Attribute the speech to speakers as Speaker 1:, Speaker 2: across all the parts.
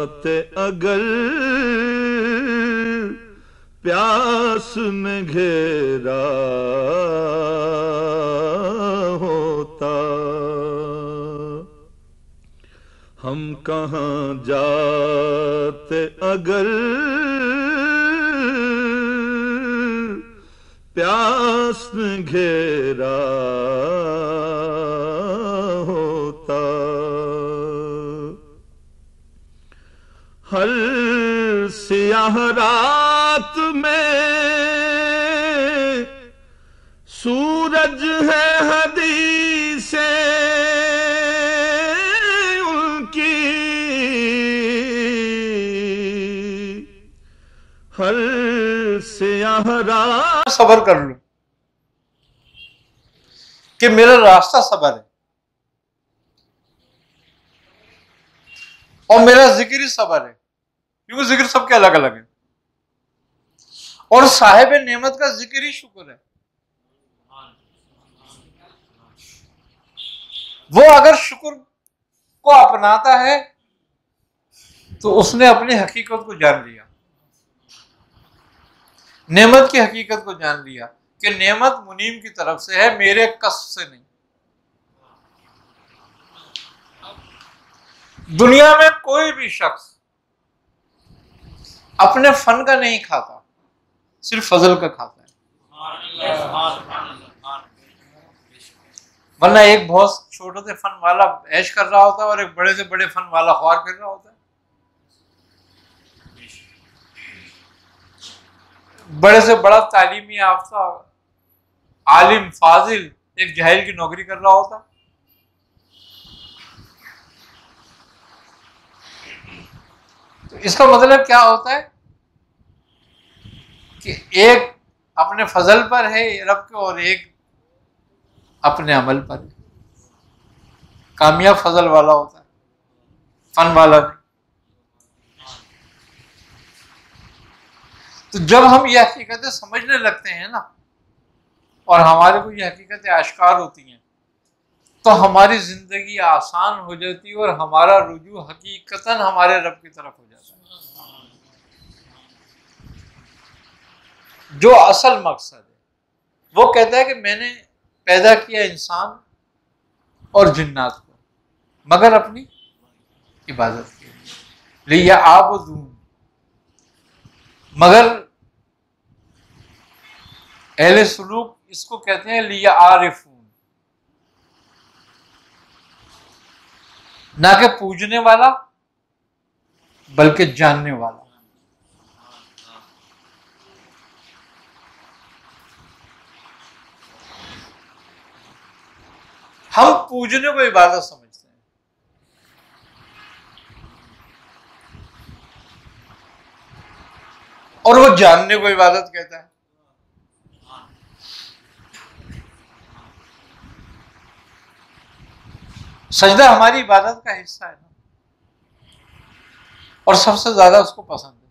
Speaker 1: جاتے اگر پیاس میں گھیرا ہوتا۔ ہم کہاں جاتے اگر پیاس میں گھیرا ہر سیاہ رات میں سورج ہے حدیث ان کی۔ ہر سیاہ رات
Speaker 2: صبر کر لوں کہ میرا راستہ صبر ہے اور میرا ذکر ہی صبر ہے۔ کیونکہ ذکر سب کے الگ الگ ہے اور صاحب نعمت کا ذکر ہی شکر ہے۔ وہ اگر شکر کو اپناتا ہے، تو اس نے اپنی حقیقت کو جان لیا۔ نعمت کی حقیقت کو جان لیا کہ نعمت منیم کی طرف سے ہے، میرے کس سے نہیں۔ دنیا میں کوئی بھی شخص اپنے فن کا نہیں کھاتا، صرف فضل کا کھاتا ہے۔ ورنہ ایک بہت چھوٹے سے فن والا ایش کر رہا ہوتا ہے اور ایک بڑے سے بڑے فن والا خوار کر رہا ہوتا ہے۔ بڑے سے بڑا تعلیمی یافتہ عالم فاضل ایک جہیل کی نوکری کر رہا ہوتا تو اس کا مطلب کیا ہوتا ہے کہ ایک اپنے فضل پر ہے رب کے اور ایک اپنے عمل پر ہے۔ کامیاب فضل والا ہوتا ہے، فن والا نہیں۔ تو جب ہم یہ حقیقتیں سمجھنے لگتے ہیں نا، اور ہمارے کو یہ حقیقتیں آشکار ہوتی ہیں تو ہماری زندگی آسان ہو جاتی اور ہمارا رجوع حقیقت ہمارے رب کی طرف ہو جاتا ہے۔ جو اصل مقصد ہے، وہ کہتا ہے کہ میں نے پیدا کیا انسان اور جنات کو، مگر اپنی عبادت کے لیے۔ لیا آپ دوں مگر اہل سلوک اس کو کہتے ہیں لیا عارفون نہ کہ پوجنے والا، بلکہ جاننے والا۔ ہم پوجنے کو عبادت سمجھتے ہیں۔ اور وہ جاننے کو عبادت کہتا ہے۔ سجدہ ہماری عبادت کا حصہ ہے نا۔ اور سب سے زیادہ اس کو پسند ہے۔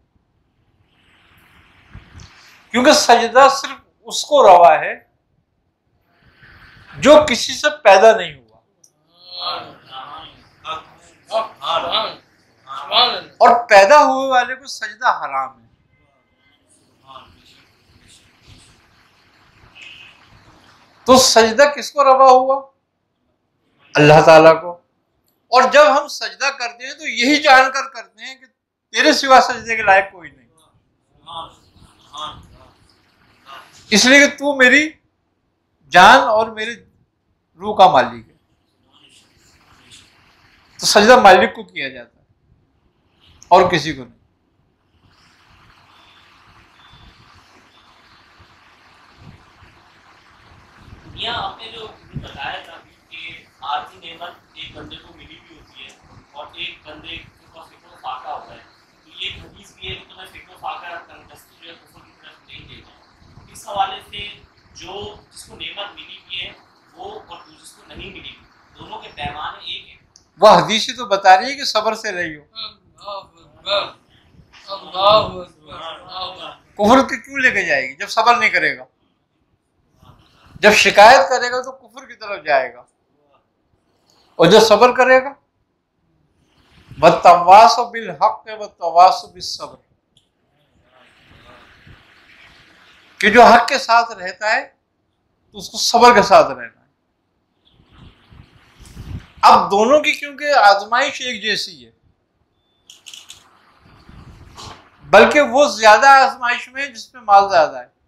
Speaker 2: کیونکہ سجدہ صرف اس کو روا ہے جو کسی سے پیدا نہیں ہوا۔ اور پیدا ہوئے والے کو سجدہ حرام ہے۔ تو سجدہ کس کو روا ہوا؟ اللہ تعالیٰ کو۔ اور جب ہم سجدہ کرتے ہیں تو یہی جان کر کرتے ہیں کہ تیرے سوا سجدے کے لائق کوئی نہیں۔ اس لیے کہ تو میری جان اور میری روح کا مالک ہے۔ تو سجدہ مالک کو کیا جاتا ہے؟ اور کسی کو نہیں۔
Speaker 3: آپ نے جو بتایا تھا نعمت ایک بندے کو ملی بھی ہوتی ہے اور ایک بندے کے پاس فکر و فاقہ ہوتا ہے۔ تو یہ ایک حدیث بھی ہے کہ تمہیں فکر و فاقہ تنگستی جو ہے کفر کی طرف نہیں دے گا اس حوالے سے جو جس کو نعمت ملی بھی ہے، وہ اور جس کو نہیں ملی، دونوں کے پیمانے ایک ہیں۔
Speaker 2: وہ حدیثی تو بتا رہی ہے کہ صبر سے رہی ہو۔ کفر کے کیوں لے کے جائے گی؟ جب صبر نہیں کرے گا۔ جب شکایت کرے گا تو کفر کی طرف جائے گا۔ اور جو صبر کرے گا۔ بتواس و بالحق بتواس و بالصبر۔ کہ جو حق کے ساتھ رہتا ہے، تو اس کو صبر کے ساتھ رہنا ہے۔ اب دونوں کی کیونکہ آزمائش ایک جیسی ہے، بلکہ وہ زیادہ آزمائش میں جس میں مال زیادہ ہے۔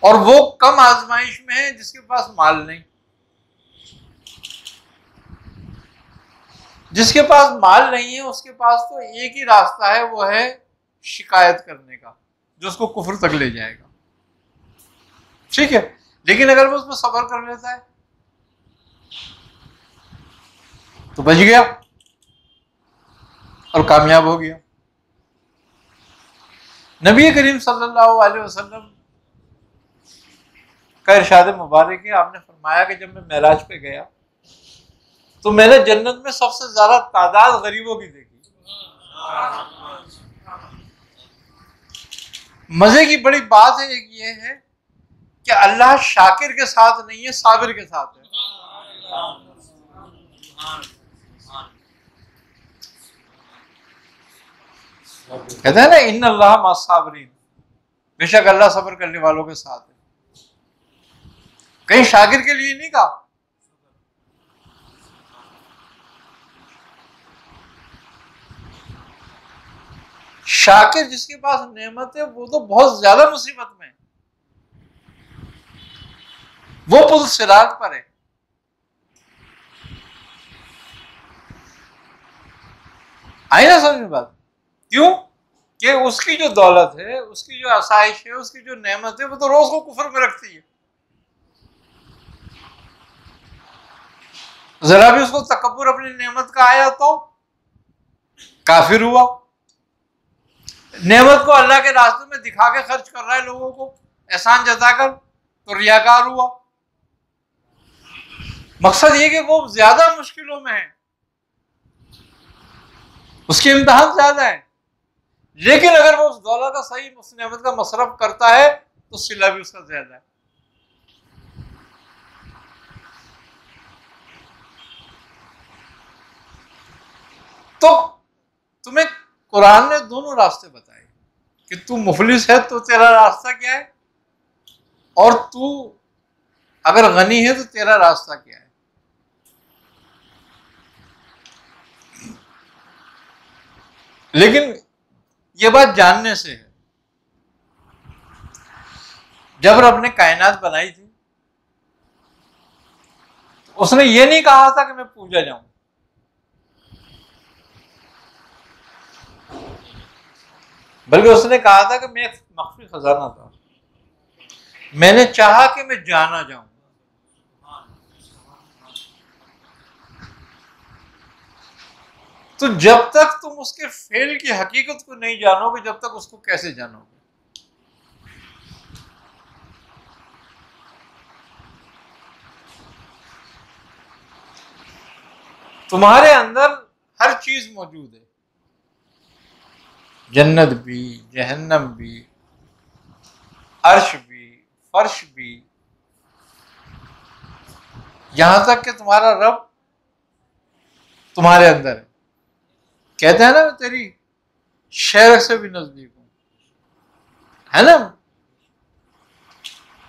Speaker 2: اور وہ کم آزمائش میں ہے جس کے پاس مال نہیں۔ جس کے پاس مال نہیں ہے، اس کے پاس تو ایک ہی راستہ ہے، وہ ہے شکایت کرنے کا، جو اس کو کفر تک لے جائے گا۔ ٹھیک ہے، لیکن اگر وہ اس میں صبر کر لیتا ہے، تو بچ گیا۔ اور کامیاب ہو گیا۔ نبی کریم صلی اللہ علیہ وسلم کا ارشاد مبارک ہے، آپ نے فرمایا کہ جب میں معراج پہ گیا تو میں نے جنت میں سب سے زیادہ تعداد غریبوں کی دیکھی۔ مزے کی بڑی بات ہے، ایک یہ ہے کہ اللہ شاکر کے ساتھ نہیں ہے، صابر کے ساتھ ہے۔ کہتے ہیں نا، ان اللہ ما صابرین بے شک اللہ صبر کرنے والوں کے ساتھ ہے۔ کہیں شاگر کے لیے نہیں کہا؟ شاکر جس کے پاس نعمت ہے، وہ تو بہت زیادہ مصیبت میں ہے۔ وہ پل سراغ پر ہے۔ آئی نا سمجھ بات؟ کیوں؟ کہ اس کی جو دولت ہے، اس کی جو آسائش ہے، اس کی جو نعمت ہے، وہ تو روز کو کفر میں رکھتی ہے۔ ذرا بھی اس کو تکبر اپنی نعمت کا آیا تو کافر ہوا۔ نعمت کو اللہ کے راستے میں دکھا کے خرچ کر رہا ہے لوگوں کو۔ احسان جتا کر تو ریاکار ہوا۔ مقصد یہ کہ وہ زیادہ مشکلوں میں ہے اس کے امتحان زیادہ ہے لیکن اگر وہ اس دولت کا صحیح اس نعمت کا مصرف کرتا ہے تو سلا بھی اس کا زیادہ ہے۔ تو تمہیں قرآن نے دونوں راستے بتائے کہ تو مفلس ہے تو تیرا راستہ کیا ہے؟ اور تو اگر غنی ہے تو تیرا راستہ کیا ہے؟ لیکن یہ بات جاننے سے ہے۔ جب رب نے کائنات بنائی تھی، اس نے یہ نہیں کہا تھا کہ میں پوجا جاؤں۔ بلکہ اس نے کہا تھا کہ میں ایک مخفی خزانہ تھا۔ میں نے چاہا کہ میں جانا جاؤں۔ تو جب تک تم اس کے فیل کی حقیقت کو نہیں جانو گے، جب تک اس کو کیسے جانو گے؟ تمہارے اندر ہر چیز موجود ہے۔ جنت بھی، جہنم بھی، عرش بھی، فرش بھی۔ یہاں تک کہ تمہارا رب تمہارے اندر ہے۔ کہتے ہیں نا تیری شہر سے بھی نزدیک ہوں۔ ہے نا؟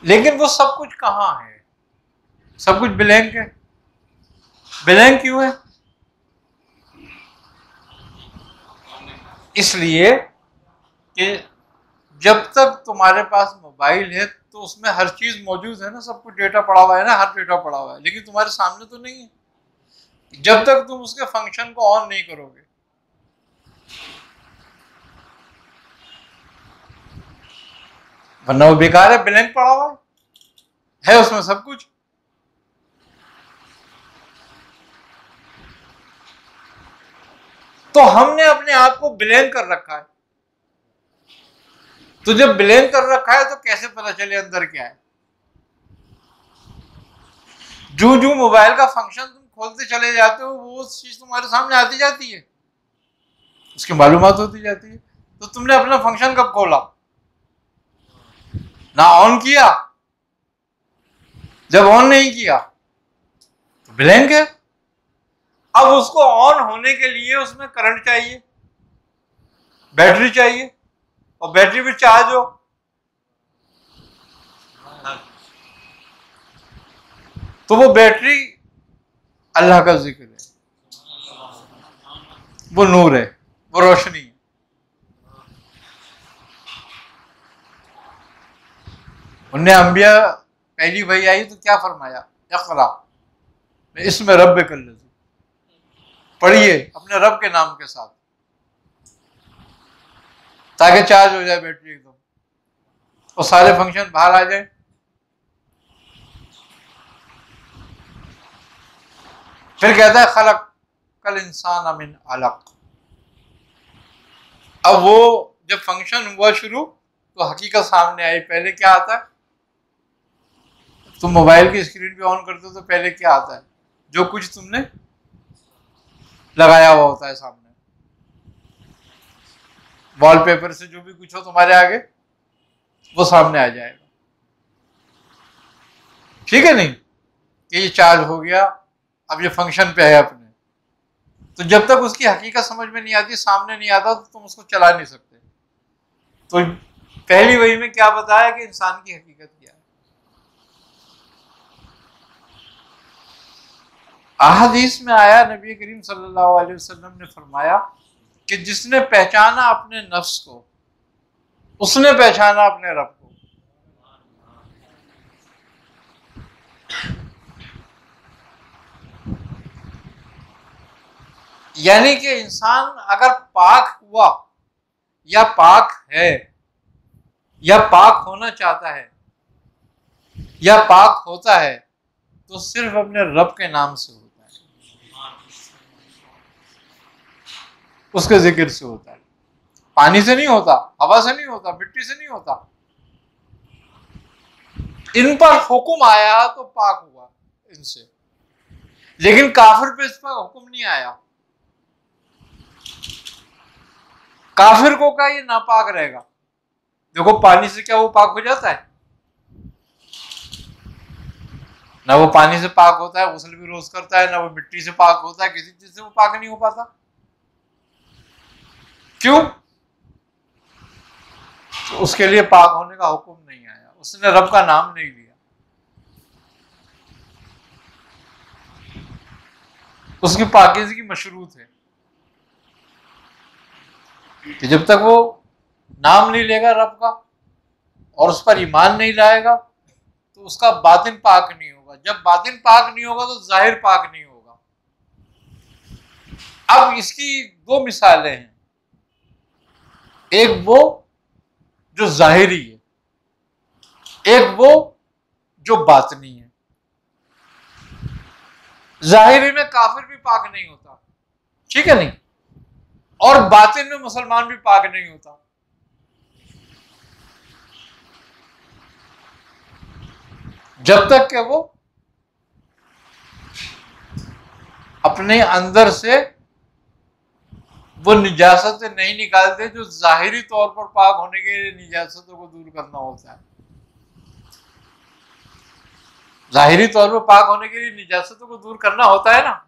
Speaker 2: لیکن وہ سب کچھ کہاں ہے؟ سب کچھ بلینک ہے۔ بلینک کیوں ہے؟ اس لیے کہ جب تک تمہارے پاس موبائل ہے تو اس میں ہر چیز موجود ہے نا، سب کچھ ڈیٹا پڑا ہوا ہے نا، ہر ڈیٹا پڑا ہوا ہے، لیکن تمہارے سامنے تو نہیں ہے۔ جب تک تم اس کے فنکشن کو آن نہیں کرو گے۔ ورنہ وہ بیکار ہے، بلینک پڑا ہوا ہے۔ ہے اس میں سب کچھ؟ تو ہم نے اپنے آپ کو بلینک کر رکھا ہے۔ تو جب بلینک کر رکھا ہے تو کیسے پتا چلے اندر کیا ہے؟ جو جو موبائل کا فنکشن تم کھولتے چلے جاتے ہو، وہ چیز تمہارے سامنے آتی جاتی ہے۔ اس کی معلومات ہوتی جاتی ہے۔ تو تم نے اپنا فنکشن کب کھولا؟ نہ آن کیا۔ جب آن نہیں کیا، تو بلینک ہے اب اس کو آن ہونے کے لیے اس میں کرنٹ چاہیے. بیٹری چاہیے. اور بیٹری بھی چارج ہو. تو وہ بیٹری اللہ کا ذکر ہے. وہ نور ہے. وہ روشنی ہے. انہیں انبیاء پہلی بھائی آئی تو کیا فرمایا؟ اقرا اس میں رب کر لیتی پڑھیے۔ اپنے رب کے نام کے ساتھ۔ تاکہ چارج ہو جائے بیٹری ایک دم۔ اور سارے فنکشن باہر آ جائے۔ پھر کہتا ہے، خلق کل انسان امن علق۔ اب وہ جب فنکشن ہوا شروع، تو حقیقت سامنے آئی۔ پہلے کیا آتا ہے؟ تم موبائل کی اسکرین پہ آن کرتے ہو تو پہلے کیا آتا ہے؟ جو کچھ تم نے لگایا ہوا ہوتا ہے سامنے۔ وال پیپر سے جو بھی کچھ ہو تمہارے آگے، وہ سامنے آ جائے گا۔ ٹھیک ہے نہیں؟ کہ یہ چارج ہو گیا، اب یہ فنکشن پہ ہے اپنے۔ تو جب تک اس کی حقیقت سمجھ میں نہیں آتی، سامنے نہیں آتا، تو تم اس کو چلا نہیں سکتے۔ تو پہلی وہی میں کیا بتایا کہ انسان کی حقیقت کیا ہے احادیث میں آیا، نبی کریم صلی اللہ علیہ وسلم نے فرمایا کہ جس نے پہچانا اپنے نفس کو، اس نے پہچانا اپنے رب کو۔ یعنی کہ انسان اگر پاک ہوا یا پاک ہے، یا پاک ہونا چاہتا ہے، یا پاک ہوتا ہے، تو صرف اپنے رب کے نام سے ہوتا ہے اس کے ذکر سے ہوتا ہے۔ پانی سے نہیں ہوتا، ہوا سے نہیں ہوتا، مٹی سے نہیں ہوتا۔ ان پر حکم آیا تو پاک ہوا ان سے۔ لیکن کافر پہ اس پر حکم نہیں آیا۔ کافر کو کیا یہ ناپاک رہے گا۔ دیکھو پانی سے کیا وہ پاک ہو جاتا ہے؟ نہ وہ پانی سے پاک ہوتا ہے، غسل بھی روز کرتا ہے، نہ وہ مٹی سے پاک ہوتا ہے، کسی چیز سے وہ پاک نہیں ہو پاتا۔ کیوں؟ تو اس کے لیے پاک ہونے کا حکم نہیں آیا۔ اس نے رب کا نام نہیں لیا۔ اس کی پاکیزگی مشروط ہے۔ کہ جب تک وہ نام نہیں لے گا رب کا اور اس پر ایمان نہیں لائے گا، تو اس کا باطن پاک نہیں ہوگا۔ جب باطن پاک نہیں ہوگا، تو ظاہر پاک نہیں ہوگا۔ اب اس کی دو مثالیں ہیں۔ ایک وہ جو ظاہری ہے، ایک وہ جو باطنی ہے۔ ظاہری میں کافر بھی پاک نہیں ہوتا، ٹھیک ہے نہیں؟ اور باطن میں مسلمان بھی پاک نہیں ہوتا۔ جب تک کہ وہ اپنے اندر سے وہ نجاست نہیں نکالتے جو ظاہری طور پر پاک ہونے کے لیے نجاستوں کو دور کرنا ہوتا ہے۔ ظاہری طور پر پاک ہونے کے لیے نجاستوں کو دور کرنا ہوتا ہے نا۔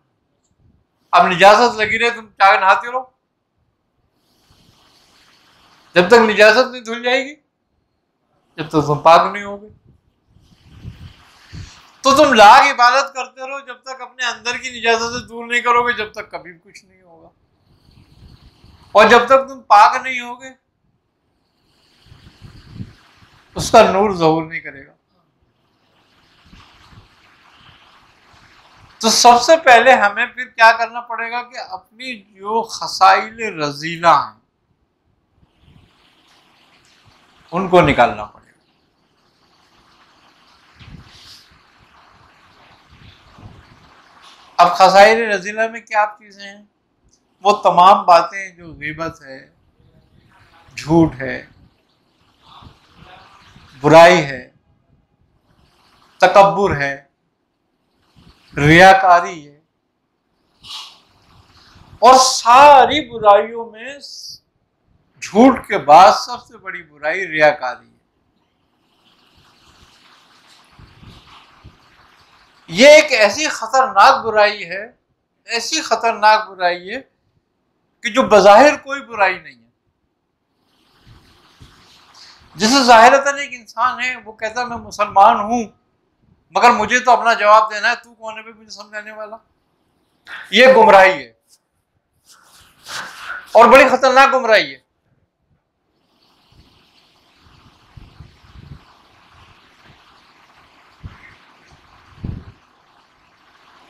Speaker 2: اب نجاست لگی رہے تم چاہے نہاتے رہو۔ جب تک نجازت نہیں دھل جائے گی، جب تک تم پاک نہیں ہوگے تو تم لاگ عبادت کرتے رہو جب تک اپنے اندر کی نجازت سے دور نہیں کرو گے، جب تک کبھی کچھ نہیں۔ اور جب تک تم پاک نہیں ہوگے، اس کا نور ظہور نہیں کرے گا۔ تو سب سے پہلے ہمیں پھر کیا کرنا پڑے گا کہ اپنی جو خسائل رضیلا ہیں، ان کو نکالنا پڑے گا۔ اب خسائل رضیلا میں کیا چیزیں ہیں؟ وہ تمام باتیں جو غیبت ہے، جھوٹ ہے، برائی ہے، تکبر ہے، ریاکاری ہے، اور ساری برائیوں میں جھوٹ کے بعد سب سے بڑی برائی ریاکاری ہے۔ یہ ایک ایسی خطرناک برائی ہے، ایسی خطرناک برائی ہے کہ جو بظاہر کوئی برائی نہیں ہے۔ جسے ظاہر ایک انسان ہے، وہ کہتا ہے، میں مسلمان ہوں، مگر مجھے تو اپنا جواب دینا ہے، تو کون ہے مجھے سمجھانے والا؟ یہ گمراہی ہے۔ اور بڑی خطرناک گمراہی ہے۔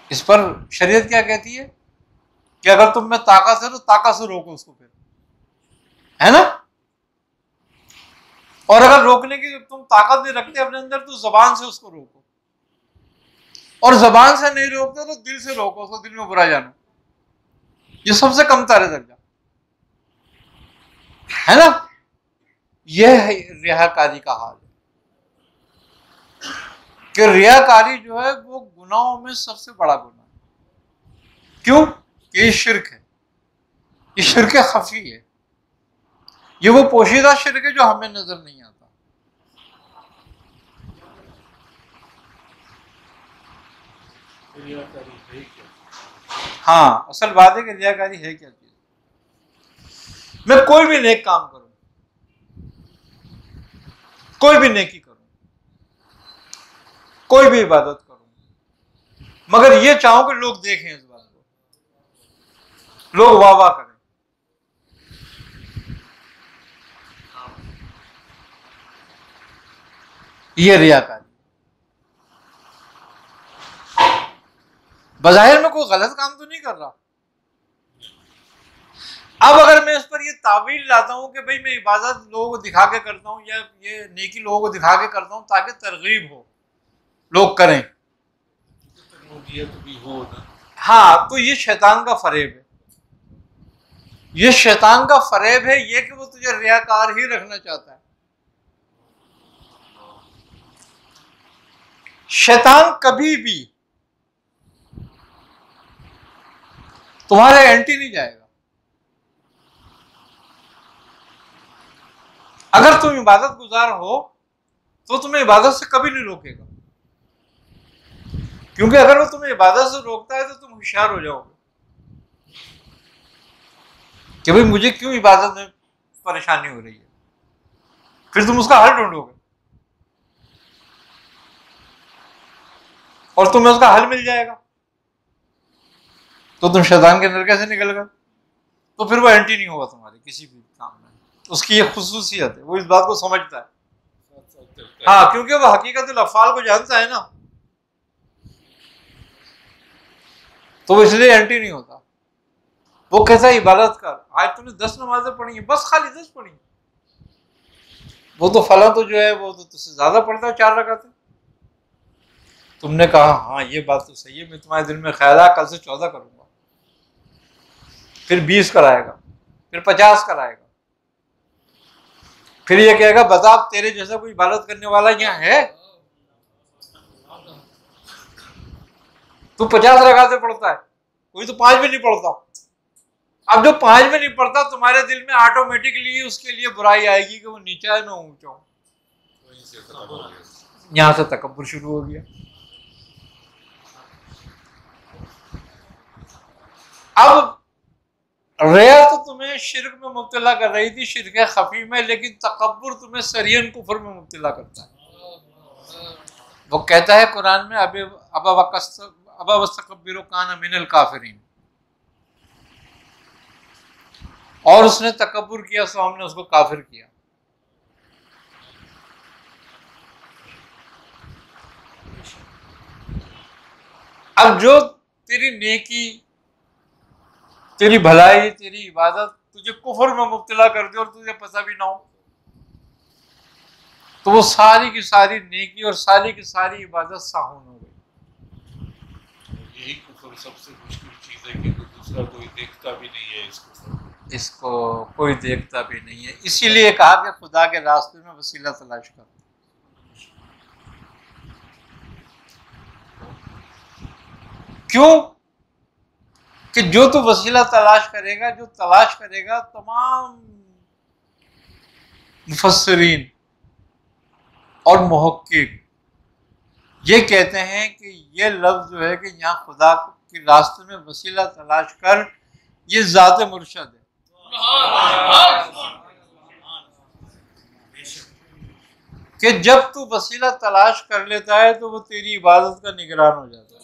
Speaker 2: اس پر شریعت کیا کہتی ہے؟ کہ اگر تم میں طاقت ہے تو طاقت سے روکو اس کو پھر۔ ہے نا؟ اور اگر روکنے کی جب تم طاقت نہیں رکھتے اپنے اندر تو زبان سے اس کو روکو۔ اور زبان سے نہیں روکتے تو دل سے روکو، اس کو دل میں برا جانا۔ یہ سب سے کم تارے درجہ۔ ہے نا؟ یہ ہے ریا کاری کا حال۔ ہے کہ ریا کاری جو ہے وہ گناہوں میں سب سے بڑا گناہ ہے۔ کیوں؟ یہ شرک ہے۔ یہ شرک خفی ہے۔ یہ وہ پوشیدہ شرک ہے جو ہمیں نظر نہیں آتا۔ ہاں اصل بات ہے کہ ریا کاری ہے کیا چیز؟ میں کوئی بھی نیک کام کروں، کوئی بھی نیکی کروں، کوئی بھی عبادت کروں، مگر یہ چاہوں کہ لوگ دیکھیں۔ لوگ واہ واہ کریں۔ یہ ریا کاری بظاہر میں کوئی غلط کام تو نہیں کر رہا۔ اب اگر میں اس پر یہ تعویل لاتا ہوں کہ بھائی میں عبادت لوگوں کو دکھا کے کرتا ہوں یا یہ نیکی لوگوں کو دکھا کے کرتا ہوں تاکہ ترغیب ہو۔ لوگ کریں۔ ہاں تو یہ شیطان کا فریب ہے۔ یہ شیطان کا فریب ہے، یہ کہ وہ تجھے ریاکار ہی رکھنا چاہتا ہے۔ شیطان کبھی بھی تمہارے اینٹی نہیں جائے گا۔ اگر تم عبادت گزار ہو، تو تمہیں عبادت سے کبھی نہیں روکے گا۔ کیونکہ اگر وہ تمہیں عبادت سے روکتا ہے، تو تم ہوشیار ہو جاؤ گے۔ کہ بھائی مجھے کیوں عبادت میں پریشانی ہو رہی ہے؟ پھر تم اس کا حل ڈھونڈو گے۔ اور تمہیں اس کا حل مل جائے گا۔ تو تم شیطان کے اندر کیسے نکل گئے؟ تو پھر وہ اینٹی نہیں ہوگا تمہارے کسی بھی کام میں۔ اس کی یہ خصوصیت ہے، وہ اس بات کو سمجھتا ہے۔ ہاں کیونکہ وہ حقیقت الافعال کو جانتا ہے نا۔ تو وہ اس لیے اینٹی نہیں ہوتا۔ وہ کیسا عبادت کر۔ آج تم نے دس نمازیں پڑھی ہیں، بس خالی دس پڑھی وہ تو فلاں تو جو ہے، وہ تو تجھ سے زیادہ پڑھتا ہے چار رکعتیں۔ تم نے کہا ہاں یہ بات تو صحیح ہے، میں تمہارے دل میں خیال ہے، کل سے چودہ کروں گا۔ پھر بیس کرائے گا، پھر پچاس کرائے گا۔ پھر یہ کہے گا، بتا تیرے جیسا کوئی عبادت کرنے والا یہاں ہے؟ تو پچاس رکھاتے پڑتا ہے، کوئی تو پانچ بھی نہیں پڑھتا۔ اب جو پانچ بھی نہیں پڑھتا تمہارے دل میں آٹومیٹکلی اس کے لیے برائی آئے گی کہ وہ نیچا ہے میں اونچا ہوں یہاں سے تکبر شروع ہو گیا۔ اب ریا تو تمہیں شرک میں مبتلا کر رہی تھی، شرک خفی میں، لیکن تکبر تمہیں سرین کفر میں مبتلا کرتا ہے۔ وہ کہتا ہے قرآن میں اب ابا ابا وسطبر و کان امین الکافرین اور اس نے تکبر کیا سو ہم نے اس کو کافر کیا۔ اب جو تیری نیکی، تیری بھلائی، تیری عبادت تجھے کفر میں مبتلا کر دے اور تجھے پتہ بھی نہ ہو، تو وہ ساری کی ساری نیکی اور ساری کی ساری عبادت ساہون ہو گئی۔
Speaker 4: پر سب سے مشکل چیز ہے کہ دوسرا کوئی دیکھتا بھی نہیں ہے اس کو۔
Speaker 2: اس کو کوئی دیکھتا بھی نہیں ہے۔ اسی لیے کہا کہ خدا کے راستے میں وسیلہ تلاش کرو۔ کیوں؟ کہ جو تو وسیلہ تلاش کرے گا، جو تلاش کرے گا، تمام مفسرین اور محقق یہ کہتے ہیں کہ یہ لفظ جو ہے کہ یہاں خدا کے راستے میں وسیلہ تلاش کر، یہ ذات مرشد ہے۔ کہ جب تو وسیلہ تلاش کر لیتا ہے تو وہ تیری عبادت کا نگران ہو جاتا ہے۔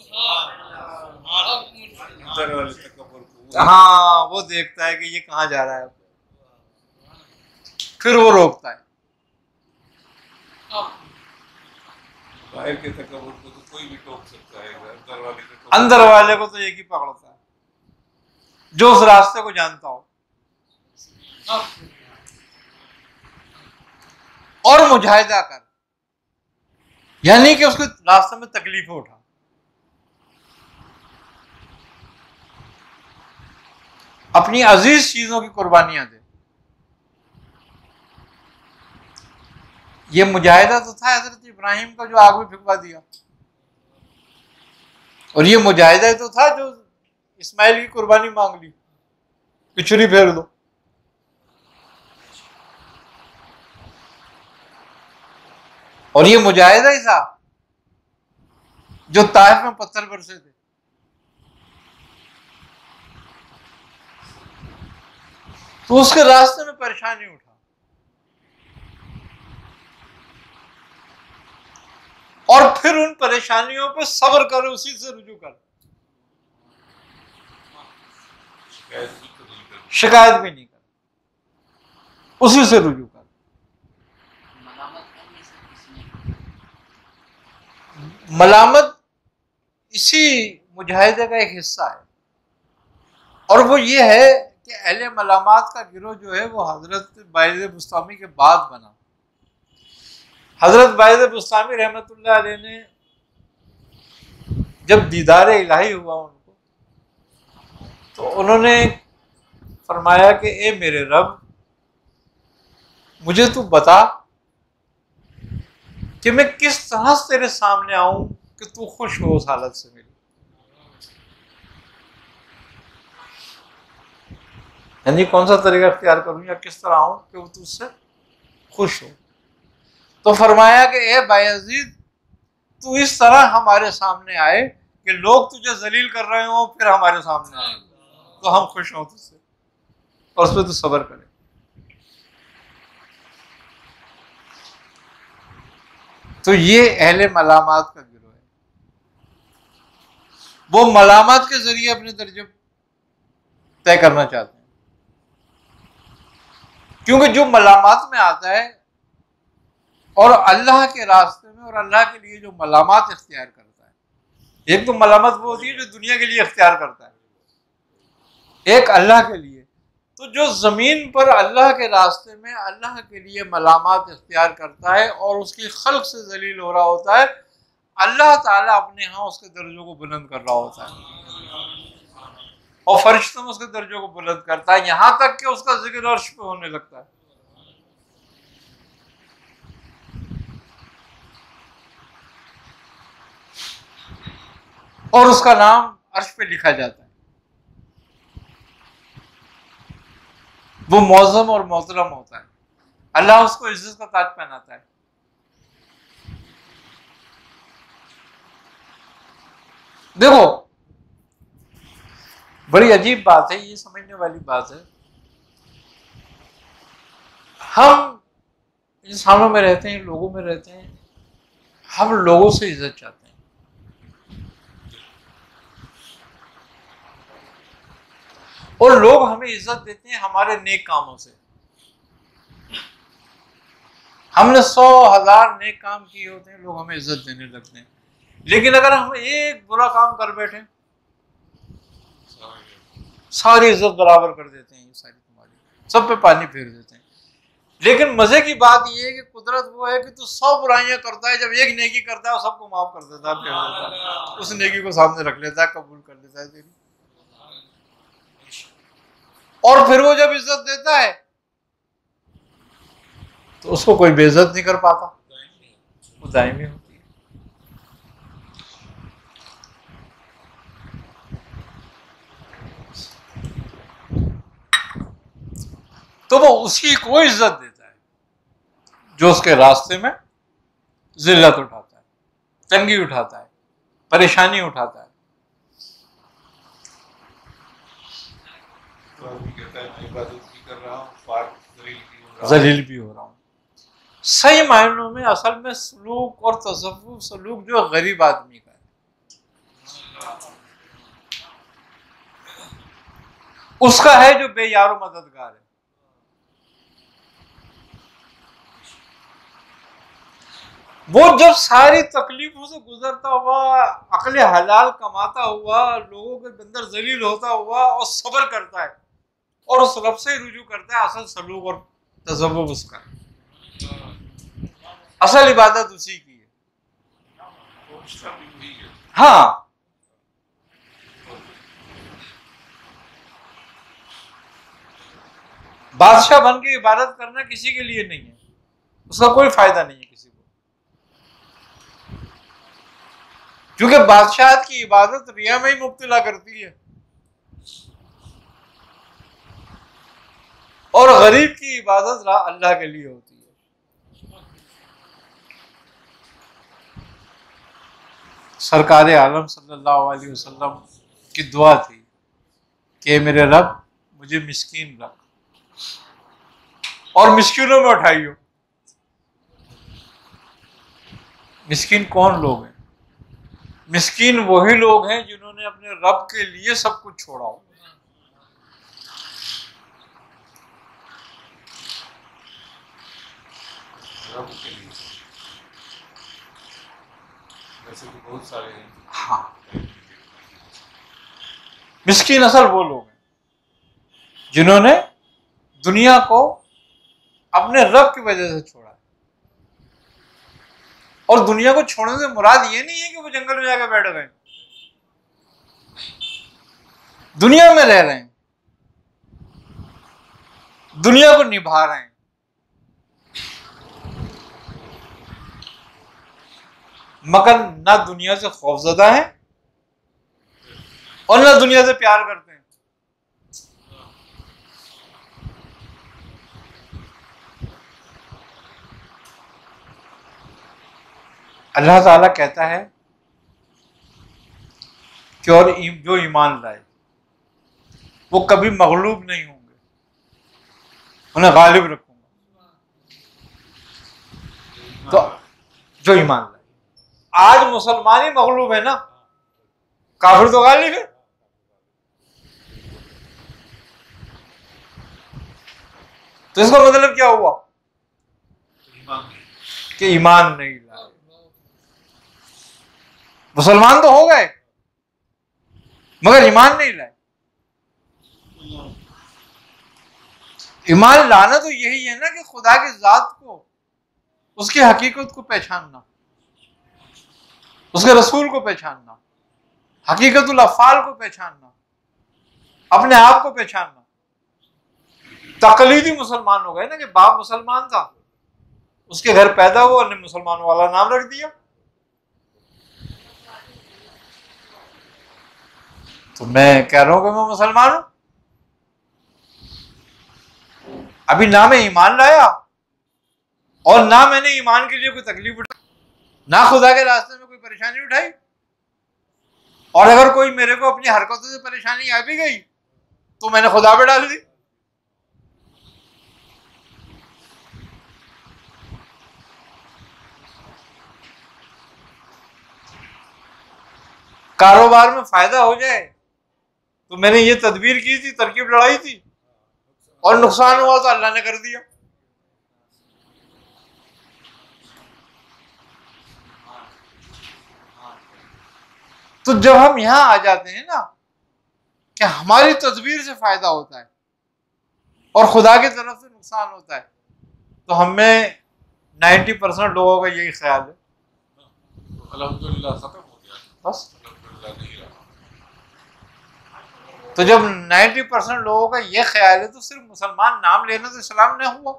Speaker 2: ہاں وہ دیکھتا ہے کہ یہ کہاں جا رہا ہے۔ پھر وہ روکتا ہے۔
Speaker 4: اندر والے تکبر۔
Speaker 2: اندر والے کو تو ایک ہی پکڑتا ہے۔ جو اس راستے کو جانتا ہو۔ اور مجاہدہ کر۔ یعنی کہ اس کے راستے میں تکلیف اٹھا۔ اپنی عزیز چیزوں کی قربانیاں دے۔ یہ مجاہدہ تو تھا حضرت ابراہیم کا جو آگ میں پھینکوا دیا۔ اور یہ مجاہدہ تو تھا جو اسماعیل کی قربانی مانگ لی پچھڑی پھیر دو۔ اور یہ مجاہدہ ہی تھا جو طائف میں پتھر برسے تھے۔ تو اس کے راستے میں پریشانی اٹھا۔ اور پھر ان پریشانیوں پہ صبر کر اسی سے رجوع کر
Speaker 4: شکایت بھی نہیں
Speaker 2: شکایت بھی نہیں کر اسی سے رجوع کر ملامت اسی مجاہدے کا ایک حصہ ہے۔ اور وہ یہ ہے کہ اہل ملامات کا گروہ جو ہے وہ حضرت باعث مستعمی کے بعد بنا۔ حضرت باعث مستعمی رحمۃ اللہ علیہ نے جب دیدار الہی ہوا ان کو، تو انہوں نے فرمایا کہ اے میرے رب، مجھے تو بتا کہ میں کس طرح سے تیرے سامنے آؤں کہ تو خوش ہو اس حالت سے میری۔ یعنی کون سا طریقہ اختیار کروں یا کس طرح آؤں کہ وہ تجھ سے خوش ہو؟ تو فرمایا کہ اے باعزید تو اس طرح ہمارے سامنے آئے کہ لوگ تجھے ذلیل کر رہے ہوں، پھر ہمارے سامنے آئے۔ تو ہم خوش ہوں تجھ سے اور اس پہ تو صبر کرے تو یہ اہل ملامات کا گروہ ہے۔ وہ ملامات کے ذریعے اپنے درجے طے کرنا چاہتے ہیں۔ کیونکہ جو ملامات میں آتا ہے اور اللہ کے راستے میں اور اللہ کے لیے جو ملامات اختیار کرتا ہے۔ ایک تو ملامت وہ ہوتی ہے جو دنیا کے لیے اختیار کرتا ہے۔ ایک اللہ کے لیے۔ تو جو زمین پر اللہ کے راستے میں اللہ کے لیے ملامات اختیار کرتا ہے اور اس کی خلق سے ذلیل ہو رہا ہوتا ہے، اللہ تعالیٰ اپنے ہاں اس کے درجوں کو بلند کر رہا ہوتا ہے۔ اور فرشتوں میں اس کے درجوں کو بلند کرتا ہے۔ یہاں تک کہ اس کا ذکر عرش پہ ہونے لگتا ہے۔ اور اس کا نام عرش پہ لکھا جاتا ہے۔ وہ موزم اور محترم ہوتا ہے۔ اللہ اس کو عزت کا تاج پہناتا ہے۔ دیکھو، بڑی عجیب بات ہے، یہ سمجھنے والی بات ہے۔ ہم انسانوں میں رہتے ہیں، لوگوں میں رہتے ہیں، ہم لوگوں سے عزت چاہتے ہیں۔ اور لوگ ہمیں عزت دیتے ہیں ہمارے نیک کاموں سے۔ ہم نے سو ہزار نیک کام کیے ہوتے ہیں، لوگ ہمیں عزت دینے لگتے ہیں۔ لیکن اگر ہم ایک برا کام کر بیٹھے، ساری عزت برابر کر دیتے ہیں، یہ ساری تمہاری۔ سب پہ پانی پھیر دیتے ہیں۔ لیکن مزے کی بات یہ ہے کہ قدرت وہ ہے کہ تو سو برائیاں کرتا ہے، جب ایک نیکی کرتا ہے وہ سب کو معاف کر دیتا ہے اس نیکی کو سامنے رکھ لیتا ہے، قبول کر لیتا ہے۔ تیری اور پھر وہ جب عزت دیتا ہے، تو اس کو کوئی بے عزت نہیں کر پاتا۔ وہ دائمی ہوتی ہے۔ تو وہ اسی کو عزت دیتا ہے، جو اس کے راستے میں ذلت اٹھاتا ہے، تنگی اٹھاتا ہے، پریشانی اٹھاتا ہے۔
Speaker 4: عبادت بھی کر ذلیل بھی ہو رہا ہوں۔
Speaker 2: ذلیل بھی ہو رہا ہوں۔ صحیح معنوں میں اصل میں سلوک اور تصوف، سلوک جو غریب آدمی کا ہے۔ اس کا ہے جو بے یار و مددگار ہے۔ وہ جب ساری تکلیفوں سے گزرتا ہوا، عقل حلال کماتا ہوا، لوگوں کے اندر ذلیل ہوتا ہوا اور صبر کرتا ہے۔ اور اس رب سے ہی رجوع کرتا ہے اصل سلوک اور تصوف اس کا۔ اصل عبادت اسی کی ہے۔
Speaker 4: ہے
Speaker 2: ہاں۔ بادشاہ بن کے عبادت کرنا کسی کے لیے نہیں ہے۔ اس کا کوئی فائدہ نہیں ہے کسی کو۔ کیونکہ بادشاہت کی عبادت ریا میں ہی مبتلا کرتی ہے۔ اور غریب کی عبادت را- اللہ کے لیے ہوتی ہے۔ سرکار عالم صلی اللہ علیہ وسلم کی دعا تھی کہ میرے رب، مجھے مسکین رکھ۔ اور مسکینوں میں اٹھائیو۔ مسکین کون لوگ ہیں؟ مسکین وہی لوگ ہیں جنہوں نے اپنے رب کے لیے سب کچھ چھوڑا ہو۔
Speaker 4: رب کے لیے ویسے تو بہت سارے ہیں۔
Speaker 2: ہاں۔ مسکین اصل وہ لوگ ہیں جنہوں نے دنیا کو اپنے رب کی وجہ سے چھوڑا اور دنیا کو چھوڑنے سے مراد یہ نہیں ہے کہ وہ جنگل میں جا کے بیٹھ گئے۔ دنیا میں رہ رہے ہیں۔ دنیا کو نبھا رہے ہیں۔ مگر نہ دنیا سے خوفزدہ ہیں اور نہ دنیا سے پیار کرتے ہیں۔ اللہ تعالیٰ کہتا ہے کہ اور جو ایمان لائے، وہ کبھی مغلوب نہیں ہوں گے۔ انہیں غالب رکھوں گا۔ تو جو ایمان لائے۔ آج مسلمان ہی مغلوب ہے نا؟ کافر تو غالب ہے۔ تو اس کا مطلب کیا ہوا؟ کہ ایمان نہیں لائے مسلمان تو ہو گئے، مگر ایمان نہیں لائے۔ ایمان لانا تو یہی ہے نا کہ خدا کی ذات کو، اس کی حقیقت کو پہچاننا۔ اس کے رسول کو پہچاننا، حقیقت الافعال کو پہچاننا، اپنے آپ کو پہچاننا۔ تقلیدی مسلمان ہو گئے نا کہ باپ مسلمان تھا۔ اس کے گھر پیدا ہوا اور نے مسلمانوں والا نام رکھ دیا۔ تو میں کہہ رہا ہوں کہ میں مسلمان ہوں۔ ابھی نہ میں ایمان لایا اور نہ میں نے ایمان کے لیے کوئی تکلیف اٹھائی نہ خدا کے راستے میں کوئی پریشانی اٹھائی؟ اور اگر کوئی میرے کو اپنی حرکتوں سے پریشانی آ بھی گئی، تو میں نے خدا پہ ڈال دی۔ کاروبار میں فائدہ ہو جائے، تو میں نے یہ تدبیر کی تھی، ترکیب لڑائی تھی، اور نقصان ہوا تو اللہ نے کر دیا۔ تو جب ہم یہاں آ جاتے ہیں نا کہ ہماری تدبیر سے فائدہ ہوتا ہے؟ اور خدا کی طرف سے نقصان ہوتا ہے؟ تو ہم میں نائنٹی پرسینٹ لوگوں کا یہی خیال ہے۔
Speaker 4: الحمد للہ ختم ہو گیا۔
Speaker 2: بس۔
Speaker 4: الحمد للہ نہیں رہا۔
Speaker 2: تو جب نائنٹی پرسینٹ لوگوں کا یہ خیال ہے تو صرف مسلمان نام لینا تو اسلام نہیں ہوا۔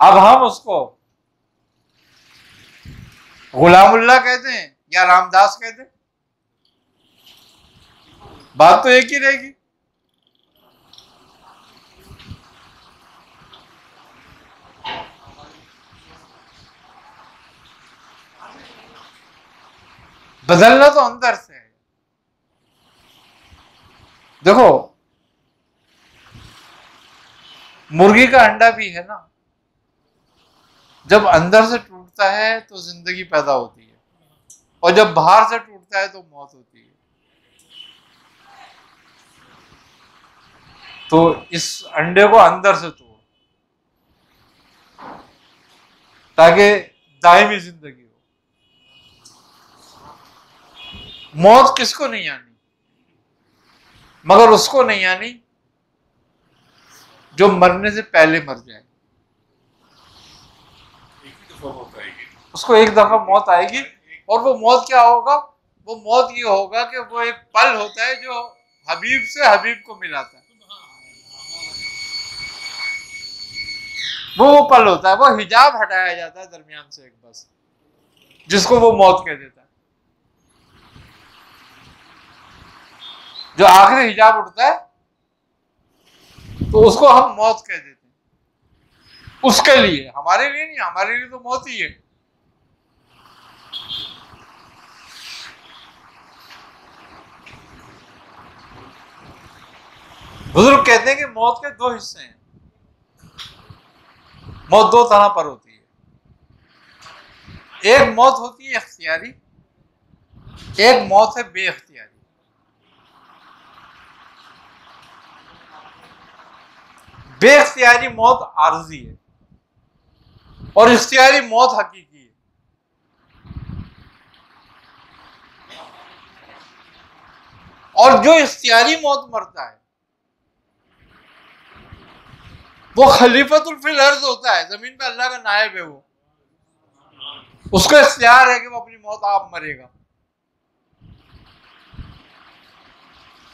Speaker 2: اب ہم اس کو غلام اللہ کہتے ہیں یا رام داس کہتے ہیں؟ بات تو ایک ہی رہے گی۔ بدلنا تو اندر سے ہے۔ دیکھو، مرغی کا انڈا بھی ہے نا۔ جب اندر سے ٹوٹتا ہے تو زندگی پیدا ہوتی ہے۔ اور جب باہر سے ٹوٹتا ہے تو موت ہوتی ہے۔ تو اس انڈے کو اندر سے توڑ۔ تاکہ دائمی زندگی ہو۔ موت کس کو نہیں آنی؟ مگر اس کو نہیں آنی جو مرنے سے پہلے مر جائے۔
Speaker 4: موت آئے گی
Speaker 2: اس کو ایک دفعہ موت آئے گی اور وہ موت کیا ہوگا؟ وہ موت یہ ہوگا کہ وہ ایک پل ہوتا ہے جو حبیب سے حبیب کو ملاتا ہے۔ وہ وہ پل ہوتا ہے، وہ حجاب ہٹایا جاتا ہے درمیان سے ایک بس، جس کو وہ موت کہہ دیتا ہے۔ جو آخری حجاب اٹھتا ہے، تو اس کو ہم موت کہہ دیتے ہیں۔ اس کے لیے۔ ہمارے لیے نہیں، ہمارے لیے تو موت ہی ہے۔ بزرگ کہتے ہیں کہ موت کے دو حصے ہیں۔ موت دو طرح پر ہوتی ہے۔ ایک موت ہوتی ہے اختیاری، ایک موت ہے بے اختیاری۔ بے اختیاری موت عارضی ہے۔ اور اختیاری موت حقیقی۔ ہے اور جو اختیاری موت مرتا ہے، وہ خلیفت الفی الارض ہوتا ہے، زمین پہ اللہ کا نائب ہے وہ۔ اس کا اختیار ہے کہ وہ اپنی موت آپ مرے گا۔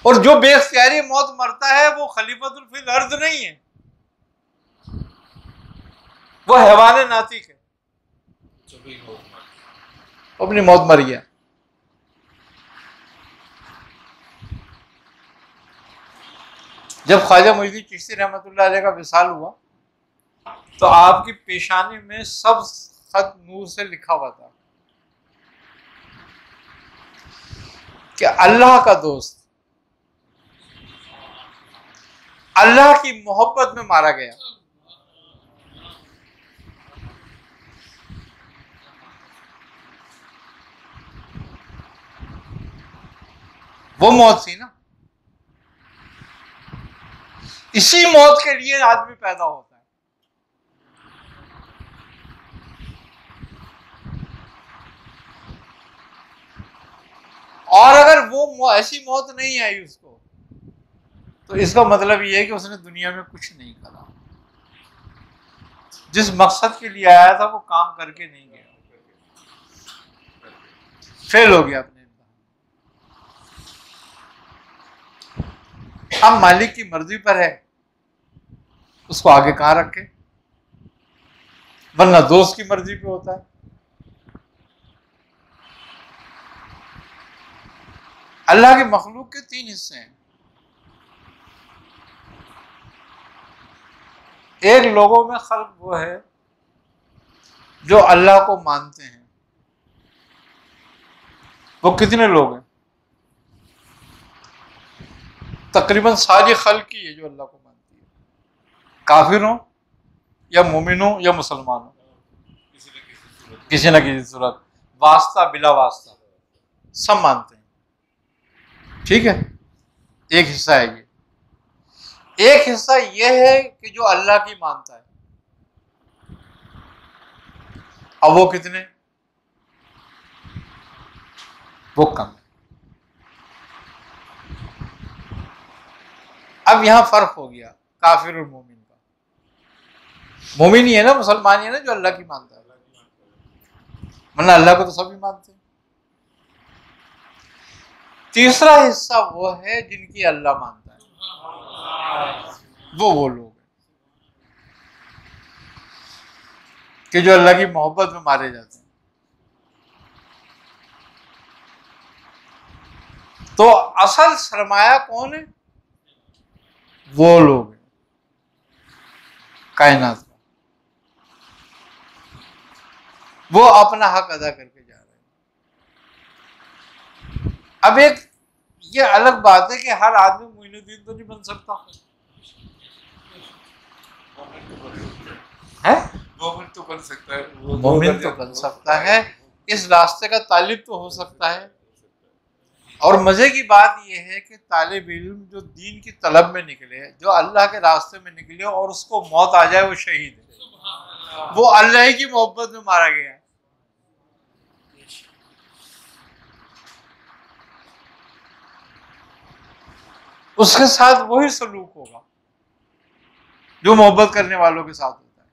Speaker 2: اور جو بے اختیاری موت مرتا ہے، وہ خلیفت الفی الارض نہیں ہے۔ وہ حیوان ناطق ہے۔
Speaker 4: موت مر
Speaker 2: اپنی موت مر گیا۔ جب خواجہ محدود چشتی رحمۃ اللہ علیہ کا وصال ہوا، تو آپ کی پیشانی میں سب خط نور سے لکھا ہوا تھا کہ اللہ کا دوست، اللہ کی محبت میں مارا گیا۔ وہ موت تھی نا۔ اسی موت کے لیے آدمی پیدا ہوتا ہے۔ اور اگر وہ ایسی موت نہیں آئی اس کو، تو اس کا مطلب یہ ہے کہ اس نے دنیا میں کچھ نہیں کرا۔ جس مقصد کے لیے آیا تھا، وہ کام کر کے نہیں گیا۔ فیل ہو گیا اپنے امتحان اب مالک کی مرضی پر ہے۔ اس کو آگے کہاں رکھے ورنہ دوست کی مرضی پہ ہوتا ہے۔ اللہ کی مخلوق کے تین حصے ہیں۔ ایک لوگوں میں خلق وہ ہے جو اللہ کو مانتے ہیں۔ وہ کتنے لوگ ہیں؟ تقریباً ساری خلق کی ہے جو اللہ کو مانتی ہے۔ کافر ہوں یا مومن ہوں یا مسلمان ہوں
Speaker 4: کسی نہ کسی صورت۔
Speaker 2: کسی نہ کسی صورت واسطہ بلا واسطہ۔ سب مانتے ہیں۔ ٹھیک ہے؟ ایک حصہ ہے یہ۔ ایک حصہ یہ ہے کہ جو اللہ کی مانتا ہے۔ اب وہ کتنے؟ وہ کم۔ ہے اب یہاں فرق ہو گیا، کافر اور مومن کا۔ مومن ہی ہے نا، مسلمان ہی ہے نا، جو اللہ کی مانتا ہے۔ ورنہ اللہ کو تو سبھی مانتے ہیں۔ تیسرا حصہ وہ ہے جن کی اللہ مانتا ہے۔ وہ وہ لوگ ہیں۔ کہ جو اللہ کی محبت میں مارے جاتے ہیں۔ تو اصل سرمایہ کون ہے؟ وہ لوگ ہیں کائنات کا وہ اپنا حق ادا کر کے جا رہے ہیں اب ایک یہ الگ بات ہے کہ ہر آدمی معین الدین تو نہیں بن سکتا ہے
Speaker 4: مومن تو بن سکتا ہے وہ
Speaker 2: مومن تو بن سکتا ہے اس راستے کا طالب تو ہو سکتا ہے اور مزے کی بات یہ ہے کہ طالب علم جو دین کی طلب میں نکلے، جو اللہ کے راستے میں نکلے اور اس کو موت آ جائے، وہ شہید ہے۔ وہ اللہ کی محبت میں مارا گیا۔ ہے اس کے ساتھ وہی سلوک ہوگا جو محبت کرنے والوں کے ساتھ ہوتا ہے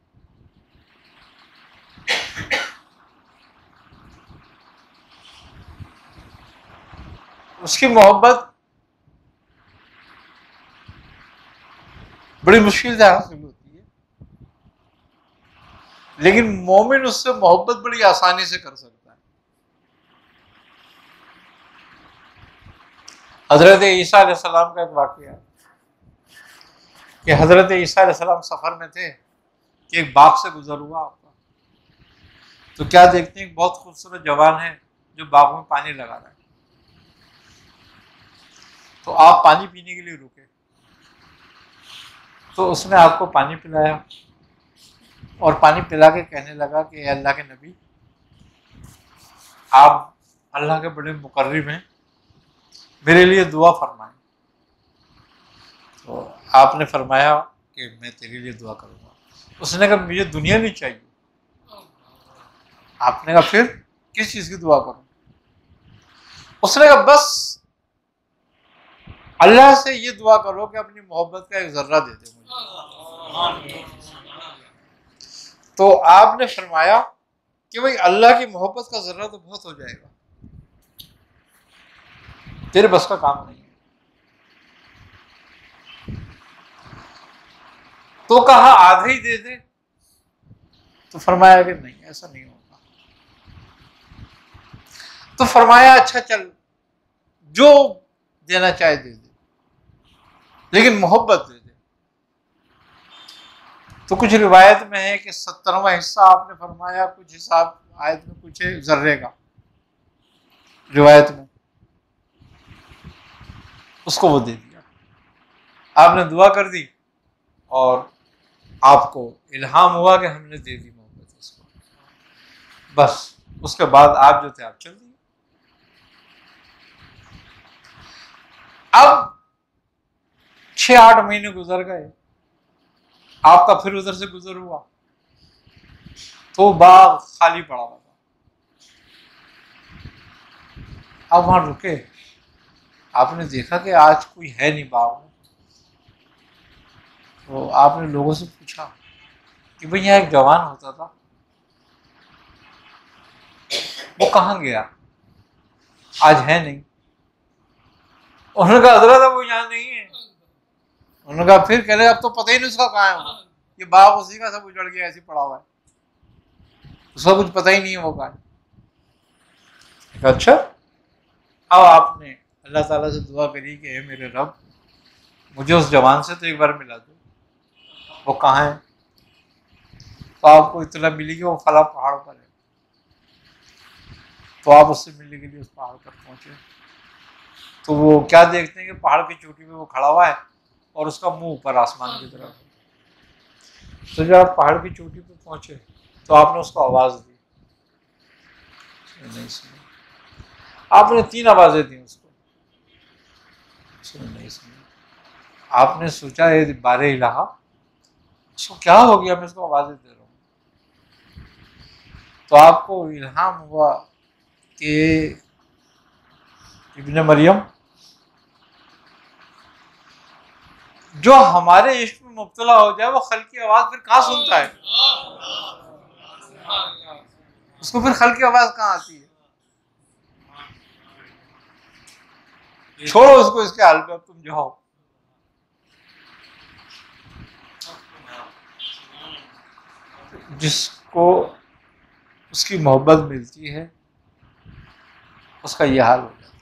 Speaker 2: اس کی محبت بڑی مشکل سے حاصل ہوتی ہے۔ لیکن مومن اس سے محبت بڑی آسانی سے کر سکتا ہے۔ حضرت عیسیٰ علیہ السلام کا ایک واقعہ ہے کہ حضرت عیسیٰ علیہ السلام سفر میں تھے کہ ایک باغ سے گزر ہوا آپ کا۔ تو کیا دیکھتے ہیں؟ ایک بہت خوبصورت جوان ہے جو باغ میں پانی لگا رہا ہے۔ تو آپ پانی پینے کے لیے رکے تو اس نے آپ کو پانی پلایا اور پانی پلا کے کہنے لگا کہ اے اللہ کے نبی، آپ اللہ کے بڑے مقرب ہیں، میرے لیے دعا فرمائیں۔ تو آپ نے فرمایا کہ میں تیرے لیے دعا کروں گا۔ اس نے کہا، مجھے دنیا نہیں چاہیے۔ آپ نے کہا، پھر کس چیز کی دعا کروں؟ اس نے کہا، بس اللہ سے یہ دعا کرو کہ اپنی محبت کا ایک ذرہ دے دے مجھے۔ تو آپ نے فرمایا کہ بھائی اللہ کی محبت کا ذرہ تو بہت ہو جائے گا۔ تیرے بس کا کام نہیں۔ ہے تو کہا آدھا ہی دے دے۔ تو فرمایا کہ نہیں، ایسا نہیں ہوگا۔ تو فرمایا اچھا چل، جو دینا چاہے دے دے۔ لیکن محبت دے دے۔ تو کچھ روایت میں ہے کہ سترواں حصہ آپ نے فرمایا، کچھ حساب آیت میں کچھ ہے، ذرے کا۔ روایت میں۔ اس کو وہ دے دیا۔ آپ نے دعا کر دی اور آپ کو الہام ہوا کہ ہم نے دے دی محبت اس کو۔ بس، اس کے بعد آپ جو تھے، آپ چل دیے۔ اب چھ آٹھ مہینے گزر گئے۔ آپ کا پھر ادھر سے گزر ہوا۔ تو باغ خالی پڑا ہوا تھا۔ آپ وہاں رکے۔ آپ نے دیکھا کہ آج کوئی ہے نہیں باغ میں۔ تو آپ نے لوگوں سے پوچھا کہ بھائی یہاں ایک جوان ہوتا تھا۔ وہ کہاں گیا؟ آج ہے نہیں۔ انہوں نے کہا، حضرت، وہ یہاں نہیں ہے۔ انہوں نے کہا پھر کہہ رہے اب تو پتہ ہی نہیں اس کا کہاں ہے۔ یہ باغ اسی کا سب اجڑ گیا ایسے پڑا ہوا ہے۔ اس کا کچھ پتہ ہی نہیں ہے وہ کہاں ہے۔ اچھا۔ اب آپ نے اللہ تعالیٰ سے دعا کری کہ اے میرے رب مجھے اس جوان سے تو ایک بار ملا دو۔ وہ کہاں ہے؟ تو آپ کو اطلاع ملی کہ وہ فلاں پہاڑ پر ہے۔ تو آپ اس سے ملنے کے لیے اس پہاڑ پر پہنچے۔ تو وہ کیا دیکھتے ہیں کہ پہاڑ کی چوٹی پہ وہ کھڑا ہوا ہے۔ اور اس کا منہ اوپر آسمان کی طرف۔ تو جب آپ پہاڑ کی چوٹی پہ پہنچے تو آپ نے اس کو آواز دی۔ آپ نے تین آوازیں دی اس کو۔ اس نے نہیں آپ نے سوچا یہ بارہ الہ اس کو کیا ہو گیا؟ میں اس کو آوازیں دے رہا ہوں۔ تو آپ کو الہام ہوا کہ ابن مریم جو ہمارے عشق میں مبتلا ہو جائے، وہ خل کی آواز پھر کہاں سنتا ہے؟ اس کو پھر خل کی آواز کہاں آتی ہے؟ چھوڑو اس کو اس کے حال پہ اب تم جاؤ جس کو اس کی محبت ملتی ہے، اس کا یہ حال ہو جاتا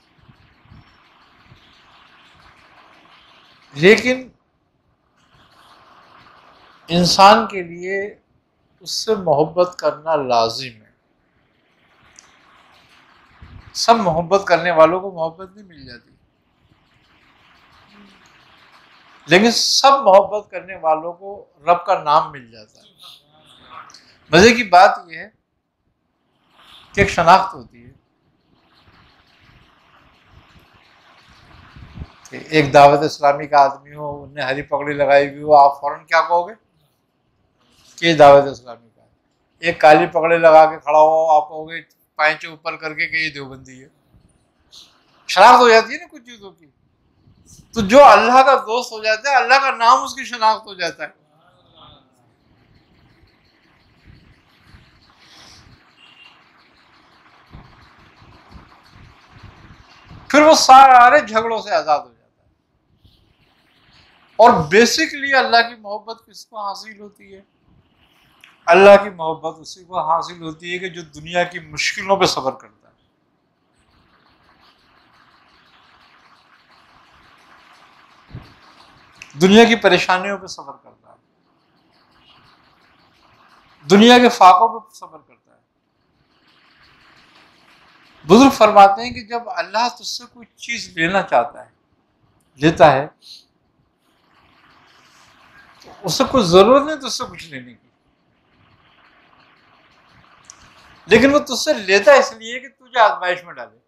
Speaker 2: لیکن انسان کے لیے اس سے محبت کرنا لازم ہے۔ سب محبت کرنے والوں کو محبت نہیں مل جاتی۔ لیکن سب محبت کرنے والوں کو رب کا نام مل جاتا ہے۔ مزے کی بات یہ ہے کہ ایک شناخت ہوتی ہے کہ ایک دعوت اسلامی کا آدمی ہو، انہیں نے ہری پگڑی لگائی ہوئی ہو، آپ فوراً کیا کہو گے؟ یہ دعوت اسلامی کا ہے ایک کالی پگڑی لگا کے کھڑا ہو، آپ کہو گے پائنچے اوپر کر کے کہ یہ دیوبندی ہے۔ شناخت ہو جاتی ہے نا کچھ چیزوں کی۔ تو جو اللہ کا دوست ہو جاتا ہے، اللہ کا نام اس کی شناخت ہو جاتا ہے۔ پھر وہ سارے جھگڑوں سے آزاد ہو جاتا ہے۔ اور بیسکلی اللہ کی محبت کس کو حاصل ہوتی ہے؟ اللہ کی محبت اسی کو حاصل ہوتی ہے کہ جو دنیا کی مشکلوں پہ صبر کرتا ہے۔ دنیا کی پریشانیوں پہ صبر کرتا ہے۔ دنیا کے فاقوں پہ صبر کرتا ہے۔ بزرگ فرماتے ہیں کہ جب اللہ تجھ سے کوئی چیز لینا چاہتا ہے، لیتا ہے، تو اس سے کوئی ضرورت نہیں تجھ سے کچھ لینے کی۔ لیکن وہ تجھ سے لیتا اس لیے کہ تجھے آزمائش میں ڈالے۔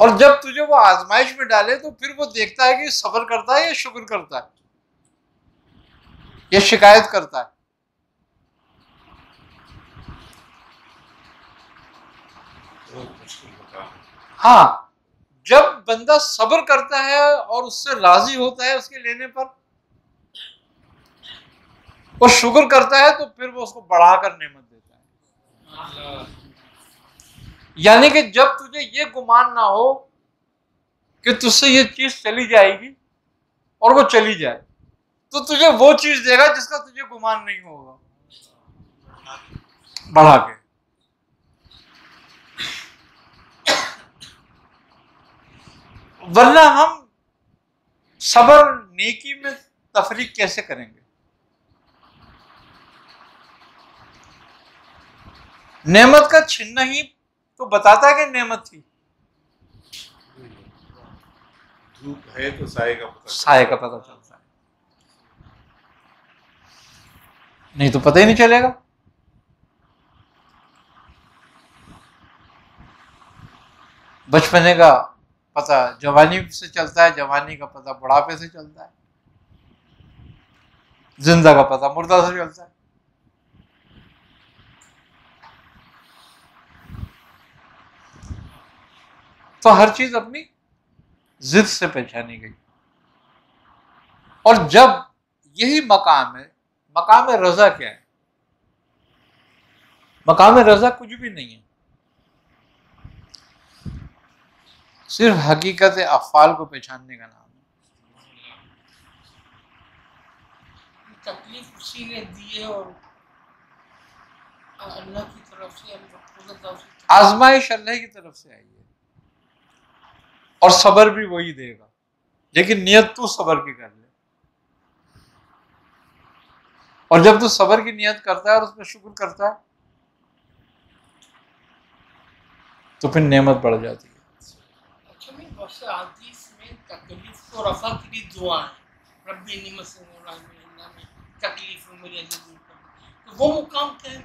Speaker 2: اور جب تجھے وہ آزمائش میں ڈالے تو پھر وہ دیکھتا ہے کہ صبر کرتا ہے یا شکر کرتا ہے؟ یا شکایت کرتا ہے
Speaker 4: ہے؟
Speaker 2: ہاں جب بندہ صبر کرتا ہے اور اس سے راضی ہوتا ہے اس کے لینے پر وہ شکر کرتا ہے تو پھر وہ اس کو بڑھا کر نعمت دیتا ہے۔ یعنی کہ جب تجھے یہ گمان نہ ہو کہ تجھ سے یہ چیز چلی جائے گی اور وہ چلی جائے، تو تجھے وہ چیز دے گا جس کا تجھے گمان نہیں ہوگا۔ بڑھا کے۔ ورنہ ہم صبر نیکی میں تفریق کیسے کریں گے؟ نعمت کا چھننا ہی تو بتاتا ہے کہ نعمت تھی۔
Speaker 4: دھوپ ہے تو سائے کا پتہ
Speaker 2: سائے کا پتہ چلتا ہے۔ نہیں تو پتہ ہی نہیں چلے گا۔ بچپنے کا پتہ جوانی سے چلتا ہے جوانی کا پتہ بڑھاپے سے چلتا ہے۔ زندہ کا پتہ مردہ سے چلتا ہے۔ تو ہر چیز اپنی ضد سے پہچانی گئی۔ اور جب یہی مقام ہے مقام رضا کیا ہے؟ مقام رضا کچھ بھی نہیں ہے۔ صرف حقیقت افعال کو پہچاننے کا نام ہے۔
Speaker 5: تکلیف اسی نے دی ہے اور اللہ کی طرف سے
Speaker 2: آزمائش اللہ کی طرف سے آئی ہے۔ اور صبر بھی وہی دے گا۔ لیکن نیت تو صبر کی کر لے۔ اور جب تو صبر کی نیت کرتا ہے اور اس پہ شکر کرتا ہے تو پھر نعمت بڑھ جاتی ہے۔
Speaker 5: اچھا میں میں مسن میں وہ مقام کیا ہے؟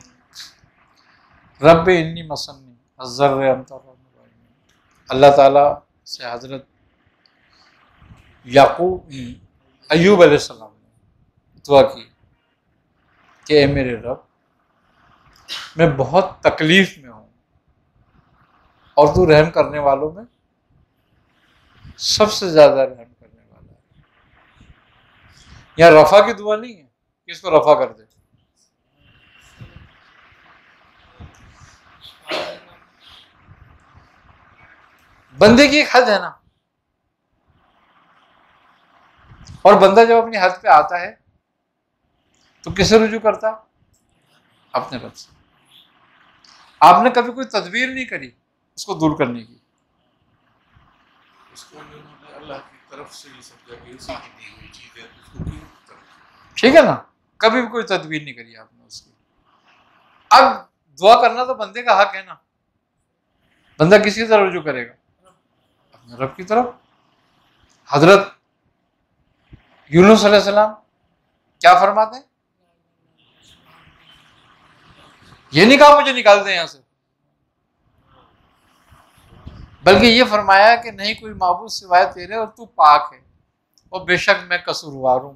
Speaker 2: رب انی مسنی الرحیم۔ اللہ تعالیٰ سے حضرت یعقوب، ایوب علیہ السلام نے دعا کی کہ اے میرے رب، میں بہت تکلیف میں ہوں اور تو رحم کرنے والوں میں سب سے زیادہ رحم کرنے والا ہے۔ یہاں رفا کی دعا نہیں ہے کہ اس کو رفا کر دے۔ بندے کی ایک حد ہے نا۔ اور بندہ جب اپنی حد پہ آتا ہے تو کسے رجوع کرتا؟ اپنے رب سے۔ آپ نے کبھی کوئی تدبیر نہیں کری اس کو دور کرنے کی؟ ٹھیک ہے نا؟ کبھی بھی کوئی تدبیر نہیں کری آپ نے اس کی۔ اب دعا کرنا تو بندے کا حق ہے نا۔ بندہ کسی طرف رجوع کرے گا۔ رب کی طرف۔ حضرت یونس علیہ السلام کیا فرماتے ہیں؟ یہ نہیں کہا مجھے نکال دیں یہاں سے۔ بلکہ یہ فرمایا کہ نہیں کوئی معبود سوائے تیرے اور تو پاک ہے۔ اور بے شک میں قصوروار ہوں۔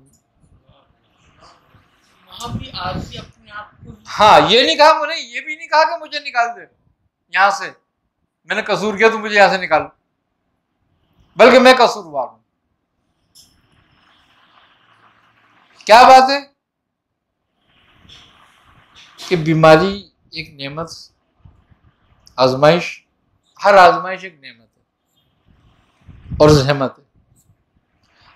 Speaker 2: ہاں یہ نہیں کہا نے یہ بھی نہیں کہا کہ مجھے نکال دے۔ یہاں سے۔ میں نے قصور کیا تو مجھے یہاں سے نکال۔ بلکہ میں قصوروار ہوں۔ کیا بات ہے؟ کہ بیماری ایک نعمت، آزمائش، ہر آزمائش ایک نعمت ہے اور زحمت ہے۔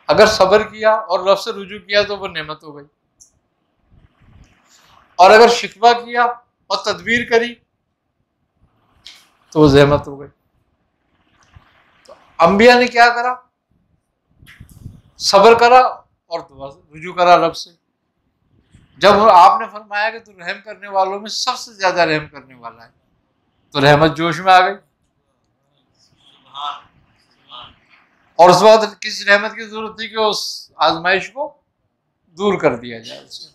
Speaker 2: اگر صبر کیا اور رب سے رجوع کیا تو وہ نعمت ہو گئی۔ اور اگر شکوہ کیا اور تدبیر کری تو وہ زحمت ہو گئی۔ انبیاء نے کیا کرا؟ صبر کرا اور رجوع کرا رب سے۔ جب آپ نے فرمایا کہ تو رحم کرنے والوں میں سب سے زیادہ رحم کرنے والا ہے، تو رحمت جوش میں آ گئی۔ اور اس وقت کسی رحمت کی ضرورت تھی کہ اس آزمائش کو دور کر دیا جائے اسے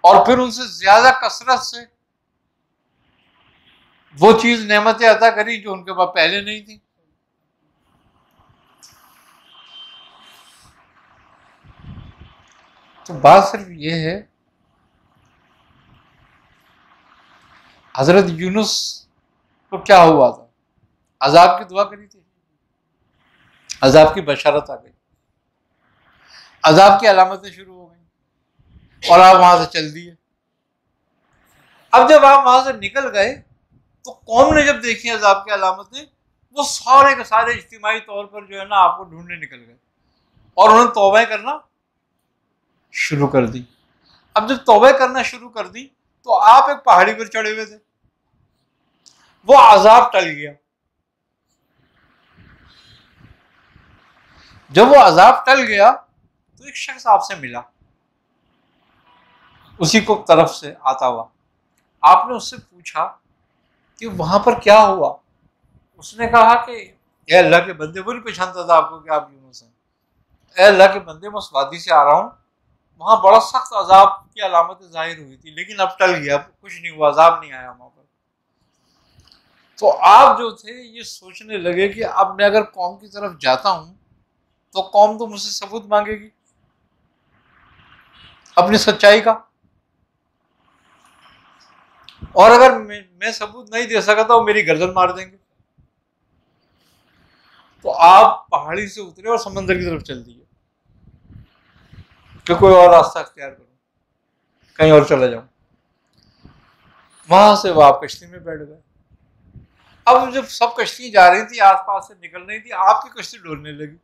Speaker 2: اور پھر ان سے زیادہ کثرت سے وہ چیز نعمتیں عطا کری جو ان کے پاس پہلے نہیں تھی تو بات صرف یہ ہے، حضرت یونس کو کیا ہوا تھا؟ عذاب کی دعا کری تھی؟ عذاب کی بشارت آ گئی۔ عذاب کی علامتیں شروع ہو گئیں اور آپ وہاں سے چل دیے۔ اب جب آپ وہاں سے نکل گئے تو قوم نے جب دیکھی عذاب کی علامتیں، وہ سارے کے سارے اجتماعی طور پر جو ہے نا آپ کو ڈھونڈنے نکل گئے اور انہوں نے توبہ کرنا شروع کر دی۔ اب جب توبہ کرنا شروع کر دی، تو آپ ایک پہاڑی پر چڑھے ہوئے تھے۔ وہ عذاب ٹل گیا۔ جب وہ عذاب ٹل گیا، تو ایک شخص آپ سے ملا۔ اسی کو طرف سے آتا ہوا۔ آپ نے اس سے پوچھا کہ وہاں پر کیا ہوا؟ اس نے کہا کہ، اے اللہ کے بندے، وہ نہیں پہچانتا تھا آپ کو کہ آپ یونس ہیں۔ اے اللہ کے بندے، میں اس وادی سے آ رہا ہوں۔ وہاں بڑا سخت عذاب کی علامتیں ظاہر ہوئی تھی لیکن اب ٹل گیا، اب کچھ نہیں ہوا، عذاب نہیں آیا وہاں پر۔ تو آپ جو تھے، یہ سوچنے لگے کہ اب میں اگر قوم کی طرف جاتا ہوں، تو قوم تو مجھ سے ثبوت مانگے گی۔ اپنی سچائی کا۔ اور اگر میں ثبوت نہیں دے سکا تو وہ میری گردن مار دیں گے۔ تو آپ پہاڑی سے اترے اور سمندر کی طرف چل دیے۔ کہ کوئی اور راستہ اختیار کروں کہیں اور چلا جاؤں وہاں سے وہ آپ کشتی میں بیٹھ گئے اب جب سب کشتی جا رہی تھی آس پاس سے نکل رہی تھی آپ کی کشتی ڈولنے لگی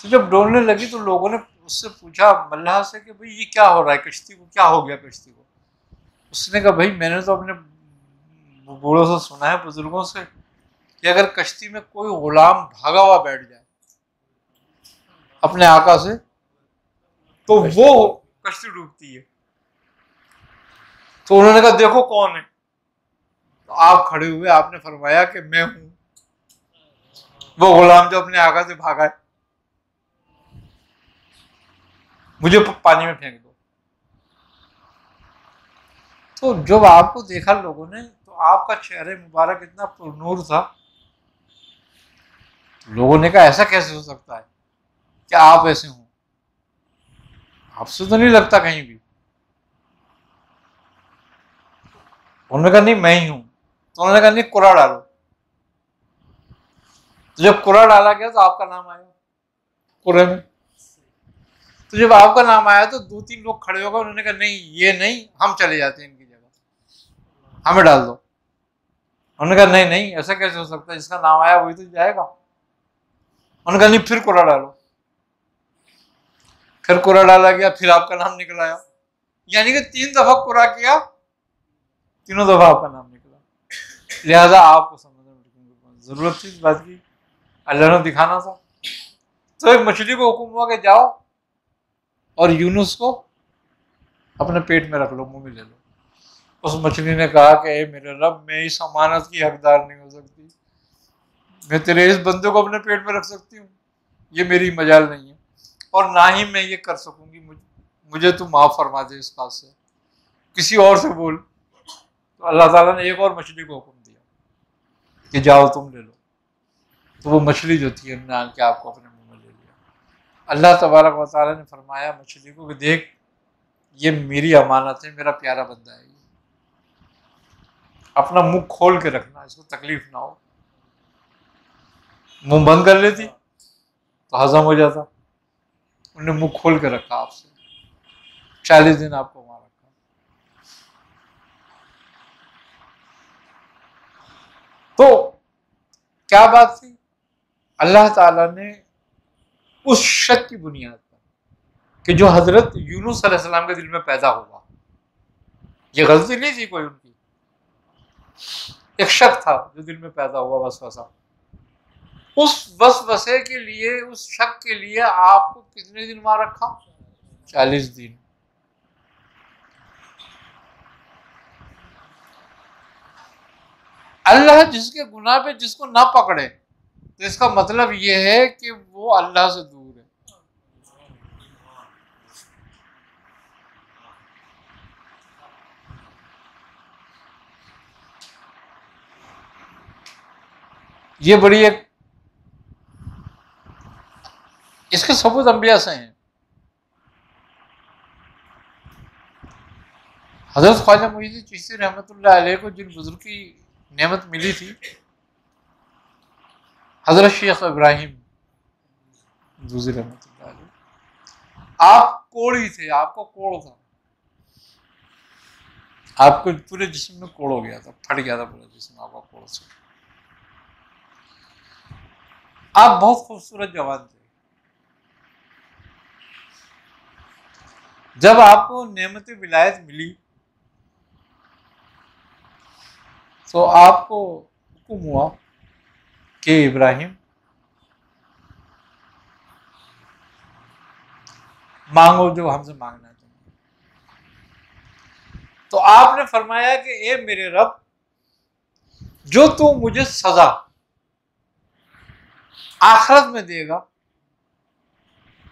Speaker 2: تو جب ڈولنے لگی تو لوگوں نے اس سے پوچھا ملح سے کہ بھائی یہ کیا ہو رہا ہے کشتی کو کیا ہو گیا کشتی کو اس نے کہا بھائی میں نے تو اپنے بوڑھوں سے سنا ہے بزرگوں سے کہ اگر کشتی میں کوئی غلام بھاگا ہوا بیٹھ جائے اپنے آقا سے۔ تو وہ کشتی ڈوبتی ہے۔ تو انہوں نے کہا، دیکھو کون ہے؟ تو آپ کھڑے ہوئے، آپ نے فرمایا کہ میں ہوں۔ وہ غلام جو اپنے آقا سے بھاگا ہے۔ مجھے پانی میں پھینک دو۔ تو جب آپ کو دیکھا لوگوں نے، تو آپ کا چہرے مبارک اتنا پرنور تھا۔ لوگوں نے کہا، ایسا کیسے ہو سکتا ہے؟ کہ آپ ایسے ہوں؟ آپ سے تو نہیں لگتا کہیں بھی۔ انہوں نے کہا، نہیں میں ہی ہوں۔ تو انہوں نے کہا، نہیں کوڑا ڈالو۔ تو جب کوڑا ڈالا گیا تو آپ کا نام آیا۔ کوڑے میں۔ تو جب آپ کا نام آیا تو دو تین لوگ کھڑے ہو گئے، انہوں نے کہا، نہیں، یہ نہیں، ہم چلے جاتے ہیں ان کی جگہ۔ ہمیں ڈال دو۔ انہوں نے کہا، نہیں نہیں، ایسا کیسے ہو سکتا ہے؟ جس کا نام آیا وہی تو جائے گا۔ انہوں نے کہا، نہیں، پھر کوڑا ڈالو۔ پھر کوڑا ڈالا گیا، پھر آپ کا نام نکل آیا۔ یعنی کہ تین دفعہ کوڑا کیا، تینوں دفعہ آپ کا نام نکلا لہذا آپ کو سمجھنے میں ضرورت تھی اس بات کی۔ اللہ نے دکھانا تھا۔ تو ایک مچھلی کو حکم ہوا کہ جاؤ اور یونس کو اپنے پیٹ میں رکھ لو، منہ میں لے لو۔ اس مچھلی نے کہا کہ اے میرے رب، میں اس امانت کی حقدار نہیں ہو سکتی۔ میں تیرے اس بندے کو اپنے پیٹ میں رکھ سکتی ہوں۔ یہ میری مجال نہیں ہے۔ اور نہ ہی میں یہ کر سکوں گی مجھے تو معاف فرما دے اس بات سے۔ کسی اور سے بول۔ تو اللہ تعالیٰ نے ایک اور مچھلی کو حکم دیا کہ جاؤ تم لے لو۔ تو وہ مچھلی جو تھی، ہم نے آن کے آپ کو اپنے منہ میں لے لیا۔ اللہ تبارک و تعالیٰ نے فرمایا، مچھلی کو کہ دیکھ، یہ میری امانت ہے، میرا پیارا بندہ ہے۔ یہ اپنا منہ کھول کے رکھنا، اس کو تکلیف نہ ہو۔ منہ بند کر لیتی، تو ہضم ہو جاتا۔ انہوں نے منہ کھول کے رکھا آپ سے۔ چالیس دن آپ کو وہاں رکھا۔ تو کیا بات تھی؟ اللہ تعالی نے اس شک کی بنیاد پر کہ جو حضرت یونس علیہ السلام کے دل میں پیدا ہوا، یہ غلطی نہیں تھی کوئی ان کی؟ ایک شک تھا جو دل میں پیدا ہوا بس وسا اس بس وسے کے لیے، اس شک کے لیے آپ کو کتنے دن وہاں رکھا؟ چالیس دن۔ اللہ جس کے گناہ پہ جس کو نہ پکڑے، تو اس کا مطلب یہ ہے کہ وہ اللہ سے دور ہے۔ یہ بڑی ایک اس کے ثبوت انبیاء سے ہیں۔ حضرت خواجہ محیط چشتی رحمۃ اللہ علیہ کو جن بزرگ کی نعمت ملی تھی، حضرت شیخ ابراہیم دوسری رحمۃ اللہ علیہ۔ آپ کوڑی تھے، آپ کو کوڑ تھا۔ آپ کو پورے جسم میں کوڑ ہو گیا تھا، پھٹ گیا تھا پورا جسم آپ کا کوڑ سے۔ آپ بہت خوبصورت جوان تھے۔ جب آپ کو نعمت ولایت ملی، تو آپ کو حکم ہوا کہ ابراہیم مانگو جو ہم سے مانگنا ہے تو آپ نے فرمایا کہ اے میرے رب، جو تو مجھے سزا آخرت میں دے گا،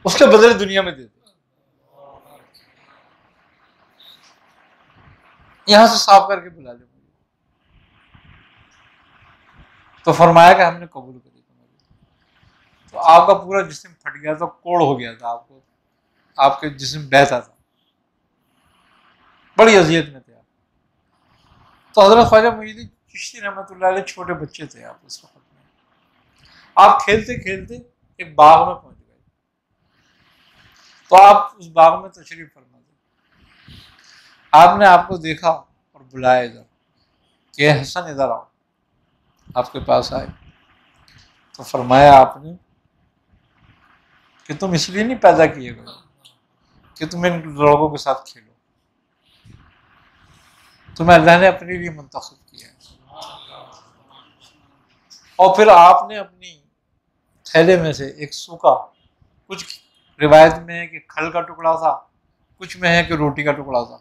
Speaker 2: اس کے بدلے دنیا میں دے دے یہاں سے صاف کر کے بلا لے مجھے۔ تو فرمایا کہ ہم نے قبول کری تمہاری۔ تو آپ کا پورا جسم پھٹ گیا تھا، کوڑ ہو گیا تھا، آپ کو آپ کے جسم بہتا تھا۔ بڑی اذیت میں تھے آپ۔ تو حضرت خواجہ مجید چشتی رحمۃ اللہ علیہ چھوٹے بچے تھے آپ اس وقت میں۔ آپ کھیلتے کھیلتے ایک باغ میں پہنچ گئے۔ تو آپ اس باغ میں تشریف فرما آپ نے آپ کو دیکھا اور بلایا ادھر کہ حسن ادھر آؤ، آپ کے پاس آئے۔ تو فرمایا آپ نے کہ تم اس لیے نہیں پیدا کیے گئے کہ تم ان لڑکوں کے ساتھ کھیلو۔ تمہیں اللہ نے اپنے لیے منتخب کیا ہے۔ اور پھر آپ نے اپنی تھیلے میں سے ایک سوکھا، کچھ روایت میں ہے کہ کھل کا ٹکڑا تھا، کچھ میں ہے کہ روٹی کا ٹکڑا تھا۔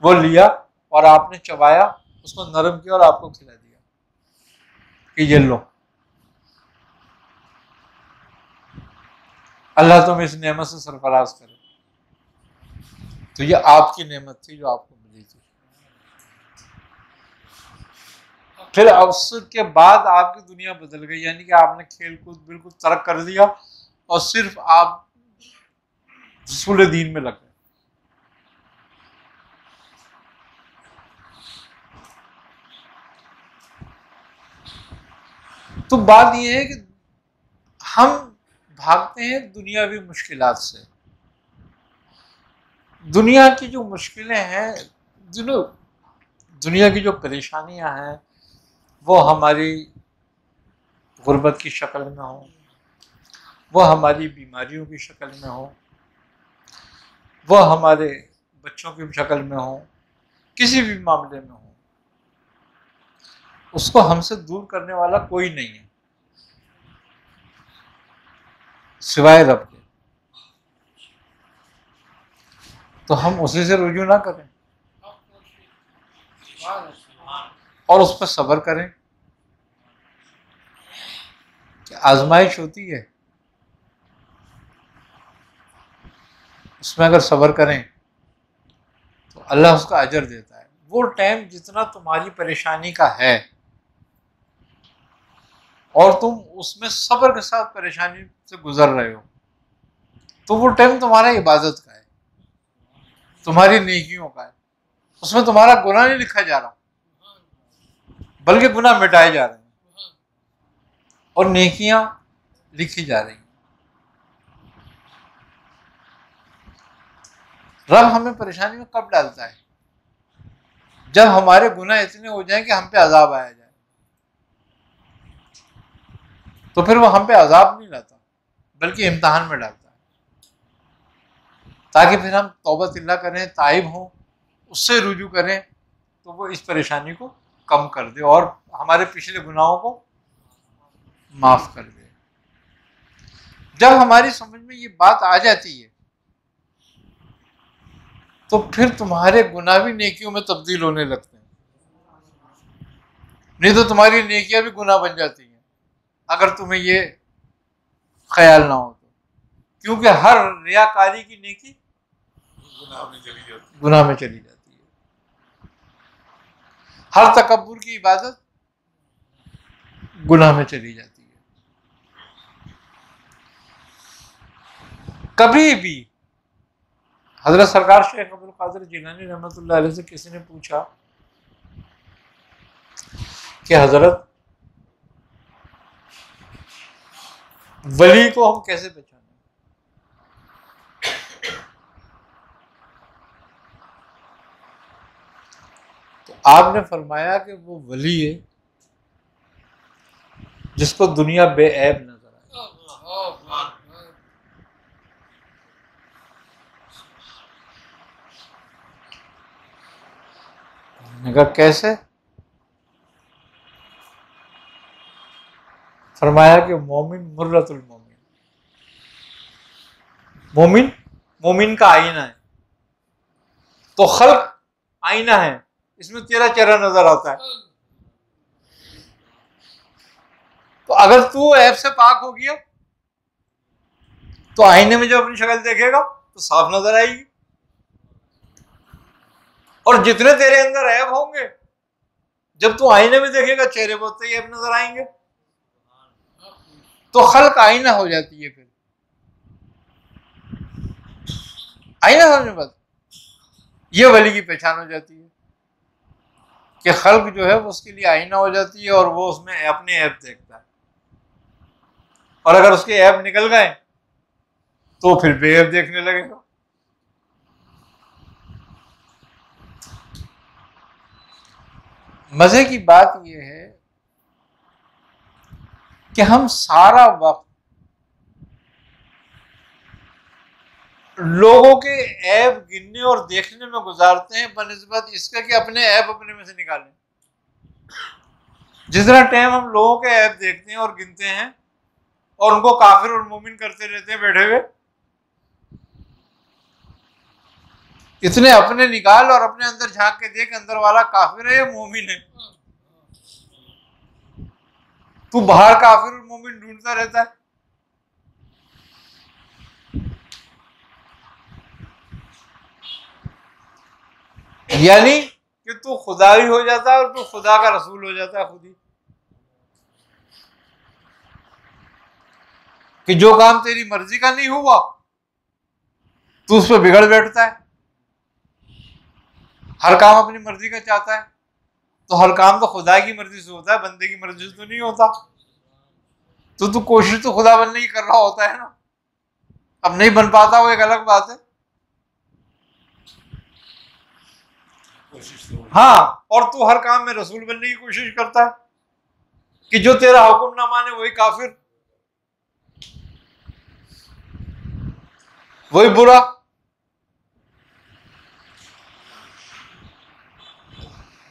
Speaker 2: وہ لیا اور آپ نے چبایا، اس کو نرم کیا اور آپ کو کھلا دیا۔ کہ یہ لو۔ اللہ تم اس نعمت سے سرفراز کرے تو یہ آپ کی نعمت تھی جو آپ کو ملی تھی۔ پھر اس کے بعد آپ کی دنیا بدل گئی یعنی کہ آپ نے کھیل کود بالکل ترک کر دیا اور صرف آپ رسول دین میں لگ گئے۔ تو بات یہ ہے کہ ہم بھاگتے ہیں دنیاوی مشکلات سے۔ دنیا کی جو مشکلیں ہیں جو دنیا کی جو پریشانیاں ہیں، وہ ہماری غربت کی شکل میں ہوں، وہ ہماری بیماریوں کی شکل میں ہوں، وہ ہمارے بچوں کی شکل میں ہوں، کسی بھی معاملے میں ہوں۔ اس کو ہم سے دور کرنے والا کوئی نہیں ہے۔ سوائے رب کے۔ تو ہم اسی سے رجوع نہ کریں۔ اور اس پہ صبر کریں۔ کہ آزمائش ہوتی ہے۔ اس میں اگر صبر کریں، تو اللہ اس کا اجر دیتا ہے۔ وہ ٹائم جتنا تمہاری پریشانی کا ہے۔ اور تم اس میں صبر کے ساتھ پریشانی سے گزر رہے ہو۔ تو وہ ٹائم تمہارا عبادت کا ہے۔ تمہاری نیکیوں کا ہے۔ اس میں تمہارا گناہ نہیں لکھا جا رہا۔ بلکہ گناہ مٹائے جا رہے ہیں۔ اور نیکیاں لکھی جا رہی ہیں۔ رب ہمیں پریشانی میں کب ڈالتا ہے؟ جب ہمارے گناہ اتنے ہو جائیں کہ ہم پہ عذاب آیا جائے۔ تو پھر وہ ہم پہ عذاب نہیں لاتا، بلکہ امتحان میں ڈالتا ہے۔ تاکہ پھر ہم توبت اللہ کریں، تائب ہوں، اس سے رجوع کریں، تو وہ اس پریشانی کو کم کر دے اور ہمارے پچھلے گناہوں کو معاف کر دے۔ جب ہماری سمجھ میں یہ بات آ جاتی ہے، تو پھر تمہارے گناہ بھی نیکیوں میں تبدیل ہونے لگتے ہیں۔ نہیں تو تمہاری نیکیاں بھی گناہ بن جاتی ہیں۔ اگر تمہیں یہ خیال نہ ہو تو۔ کیونکہ ہر ریا کاری کی نیکی
Speaker 4: گناہ میں چلی جاتی
Speaker 2: گناہ میں چلی جاتی ہے۔ ہر تکبر کی عبادت گناہ میں چلی جاتی ہے۔ کبھی بھی حضرت سرکار شیخ عبد القادر جیلانی رحمۃ اللہ علیہ سے کسی نے پوچھا کہ حضرت ولی کو ہم کیسے پہچانے تو آپ نے فرمایا کہ وہ ولی ہے جس کو دنیا بے عیب نظر آئے۔ نے کہا کیسے؟ فرمایا کہ مومن مرت المومن مومن مومن کا آئینہ ہے۔ تو خلق آئینہ ہے۔ اس میں تیرا چہرہ نظر آتا ہے۔ تو اگر تو ایپ سے پاک ہو گیا، تو آئینے میں جو اپنی شکل دیکھے گا، تو صاف نظر آئے گی۔ اور جتنے تیرے اندر ایب ہوں گے، جب تو آئینے میں دیکھے گا، چہرے بہت ہی نظر آئیں گے۔ تو خلق آئینہ ہو جاتی ہے پھر۔ آئینہ سمجھ بات یہ ولی کی پہچان ہو جاتی ہے کہ خلق جو ہے وہ اس کے لیے آئینہ ہو جاتی ہے اور وہ اس میں اپنے ایپ دیکھتا ہے۔ اور اگر اس کے ایپ نکل گئے تو پھر بے ایپ دیکھنے لگے گا۔ مزے کی بات یہ ہے کہ ہم سارا وقت لوگوں کے ایپ گننے اور دیکھنے میں گزارتے ہیں بنسبت اس کا کہ اپنے ایپ اپنے میں سے نکالیں۔ جتنا ٹائم ہم لوگوں کے ایپ دیکھتے ہیں اور گنتے ہیں اور ان کو کافر اور مومن کرتے رہتے ہیں بیٹھے ہوئے۔ اتنے اپنے نکال اور اپنے اندر جھانک کے دیکھ، اندر والا کافر ہے یا مومن ہے؟ تو باہر کافر اور مومن ڈھونڈتا رہتا ہے۔ یعنی کہ تو خدا ہی ہو جاتا ہے اور تو خدا کا رسول ہو جاتا ہے خود ہی۔ کہ جو کام تیری مرضی کا نہیں ہوا، تو اس پہ بگڑ بیٹھتا ہے۔ ہر کام اپنی مرضی کا چاہتا ہے۔ تو ہر کام تو خدا کی مرضی سے ہوتا ہے بندے کی مرضی سے تو نہیں ہوتا۔ تو تو کوشش تو خدا بننے کی کر رہا ہوتا ہے نا۔ اب نہیں بن پاتا وہ ایک الگ بات ہے۔ ہاں اور تو ہر کام میں رسول بننے کی کوشش کرتا ہے کہ جو تیرا حکم نہ مانے وہی کافر۔ وہی برا۔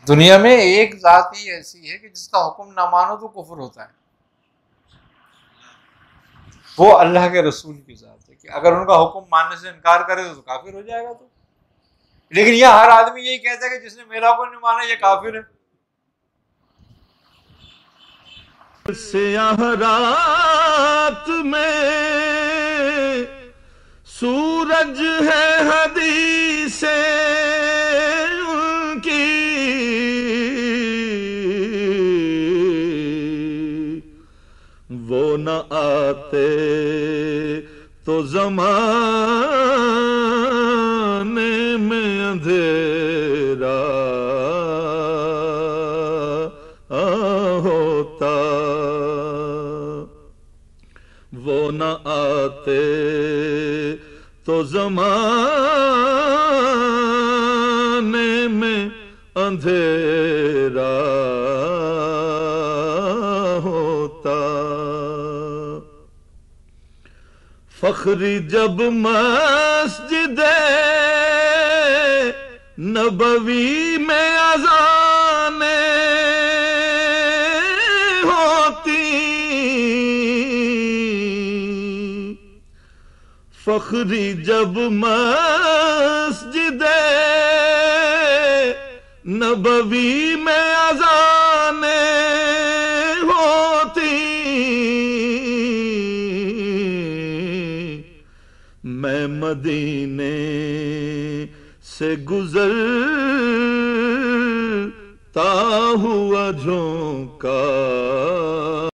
Speaker 2: دنیا میں ایک ذات ہی ایسی ہے کہ جس کا حکم نہ مانو تو کفر ہوتا ہے۔ وہ اللہ کے رسول کی ذات ہے کہ اگر ان کا حکم ماننے سے انکار کرے تو کافر ہو جائے گا تو۔ لیکن یہ ہر آدمی یہی کہتا ہے کہ جس نے میرا حکم نہیں مانا یہ کافر ہے۔
Speaker 1: سیاہ رات میں سورج ہے حدیث نہ آتے تو زمانے میں اندھیرا ہوتا وہ نہ آتے تو زمانے میں اندھیرا فخری جب مسجد نبوی میں اذان ہوتی۔ فخری جب مسجد نبوی میں مدینے سے گزرتا ہوا جھونکا۔